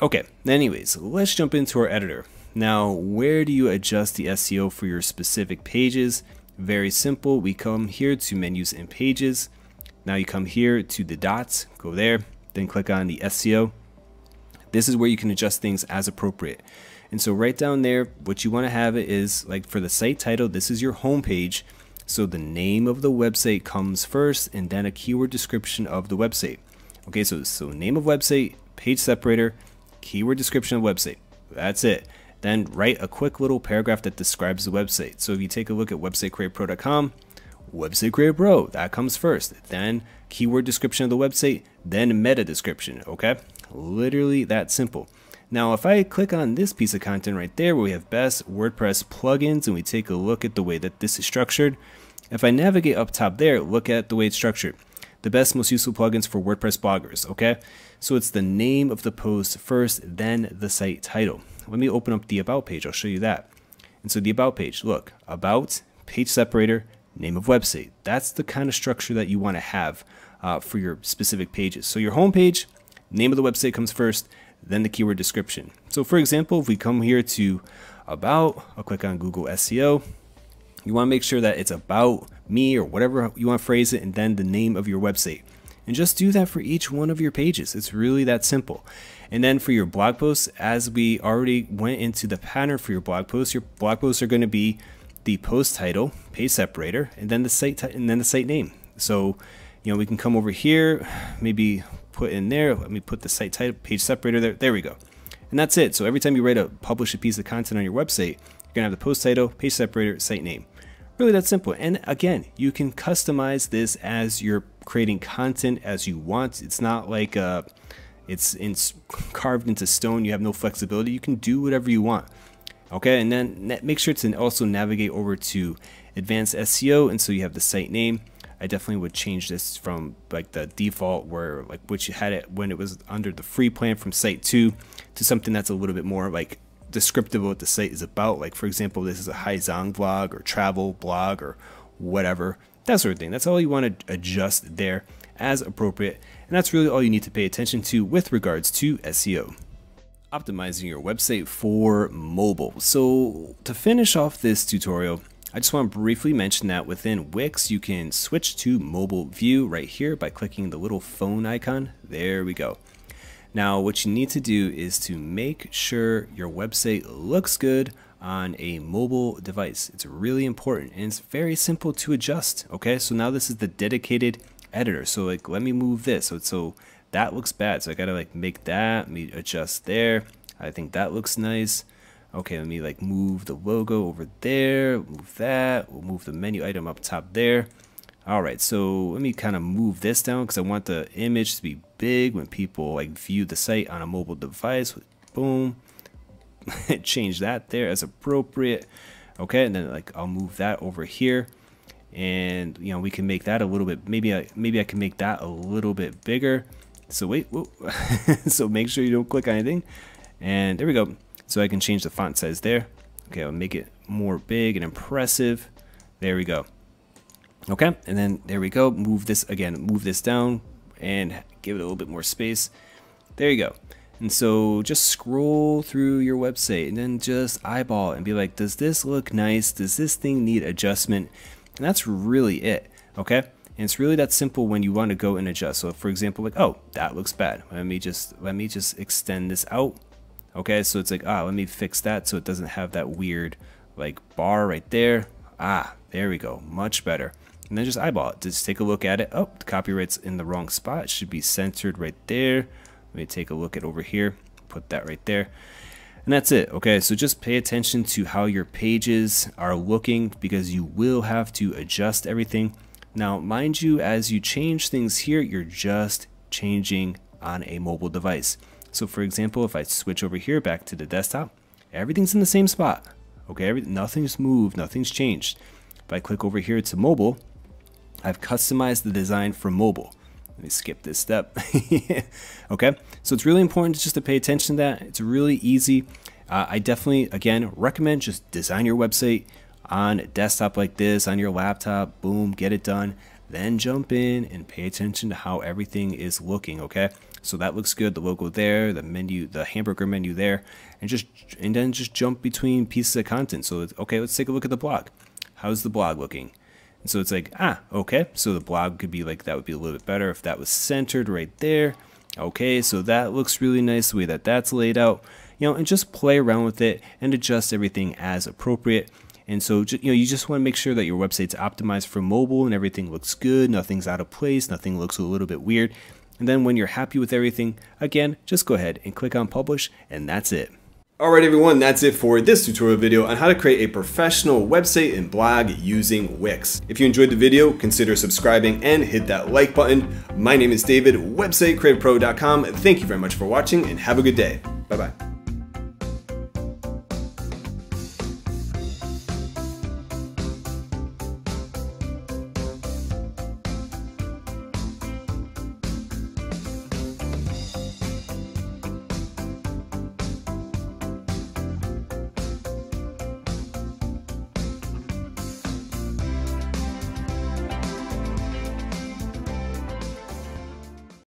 Okay, anyways, let's jump into our editor. Now, where do you adjust the SEO for your specific pages? Very simple. We come here to menus and pages. Now you come here to the dots, go there, then click on the SEO. This is where you can adjust things as appropriate. And so right down there, what you want to have it is like for the site title, this is your home page. So the name of the website comes first and then a keyword description of the website. Okay, so, so name of website, page separator, keyword description of website. That's it. Then write a quick little paragraph that describes the website. So if you take a look at websitecreativepro.com, website creative pro, that comes first. Then keyword description of the website, then meta description, okay? Literally that simple. Now, if I click on this piece of content right there where we have best WordPress plugins and we take a look at the way that this is structured, if I navigate up top there, look at the way it's structured. The best, most useful plugins for WordPress bloggers, okay? So it's the name of the post first, then the site title. Let me open up the About page, I'll show you that. And so the About page, look, About, page separator, name of website. That's the kind of structure that you want to have uh, for your specific pages. So your home page, name of the website comes first, then the keyword description. So for example, if we come here to About, I'll click on Google SEO, you want to make sure that it's about me or whatever you want to phrase it and then the name of your website. And just do that for each one of your pages. It's really that simple. And then for your blog posts, as we already went into the pattern for your blog posts, your blog posts are going to be the post title, page separator, and then the site and then the site name. So, you know, we can come over here, maybe put in there. Let me put the site title, page separator there. There we go. And that's it. So every time you write a publish a piece of content on your website, you're gonna have the post title, page separator, site name. Really that simple. And again, you can customize this as you're creating content as you want. It's not like uh, it's in, carved into stone. You have no flexibility. You can do whatever you want. Okay, and then make sure to also navigate over to advanced SEO. And so you have the site name. I definitely would change this from like the default where like which you had it when it was under the free plan from site two to something that's a little bit more like descriptive of what the site is about. Like, for example, this is a Ha Giang vlog or travel blog or whatever, that sort of thing. That's all you want to adjust there as appropriate. And that's really all you need to pay attention to with regards to SEO. Optimizing your website for mobile. So to finish off this tutorial, I just want to briefly mention that within Wix, you can switch to mobile view right here by clicking the little phone icon. There we go. Now, what you need to do is to make sure your website looks good on a mobile device. It's really important and it's very simple to adjust. Okay, so now this is the dedicated editor. So like, let me move this. So, so that looks bad. So I gotta like make that, me adjust there. I think that looks nice. Okay, let me like move the logo over there, move that. We'll move the menu item up top there. All right, so let me kind of move this down because I want the image to be big when people like view the site on a mobile device. Boom, *laughs* change that there as appropriate. Okay, and then like I'll move that over here, and you know we can make that a little bit. Maybe I maybe I can make that a little bit bigger. So wait, *laughs* so make sure you don't click anything, and there we go. So I can change the font size there. Okay, I'll make it more big and impressive. There we go. Okay, and then there we go. Move this again, move this down and give it a little bit more space. There you go. And so just scroll through your website and then just eyeball and be like, does this look nice? Does this thing need adjustment? And that's really it. Okay. And it's really that simple when you want to go and adjust. So for example, like, oh, that looks bad. Let me just let me just extend this out. Okay, so it's like, ah, let me fix that so it doesn't have that weird like bar right there. Ah, there we go. Much better. And then just eyeball it. Just take a look at it. Oh, the copyright's in the wrong spot. It should be centered right there. Let me take a look at over here. Put that right there. And that's it. Okay, so just pay attention to how your pages are looking because you will have to adjust everything. Now, mind you, as you change things here, you're just changing on a mobile device. So for example, if I switch over here back to the desktop, everything's in the same spot. Okay, Every, nothing's moved, nothing's changed. If I click over here to mobile, I've customized the design for mobile. Let me skip this step. *laughs* okay, so it's really important just to pay attention to that. It's really easy. Uh, I definitely, again, recommend just design your website on desktop like this, on your laptop, boom, get it done. Then jump in and pay attention to how everything is looking, okay? So that looks good, the logo there, the menu, the hamburger menu there, and just and then just jump between pieces of content. So okay, let's take a look at the blog. How's the blog looking? And so it's like, ah, okay. So the blog could be like, that would be a little bit better if that was centered right there. Okay, so that looks really nice the way that that's laid out. You know, and just play around with it and adjust everything as appropriate. And so, you know, you just want to make sure that your website's optimized for mobile and everything looks good, nothing's out of place, nothing looks a little bit weird. And then when you're happy with everything, again, just go ahead and click on publish and that's it. Alright everyone, that's it for this tutorial video on how to create a professional website and blog using Wix. If you enjoyed the video, consider subscribing and hit that like button. My name is David, websitecreativepro.com. Thank you very much for watching and have a good day. Bye bye.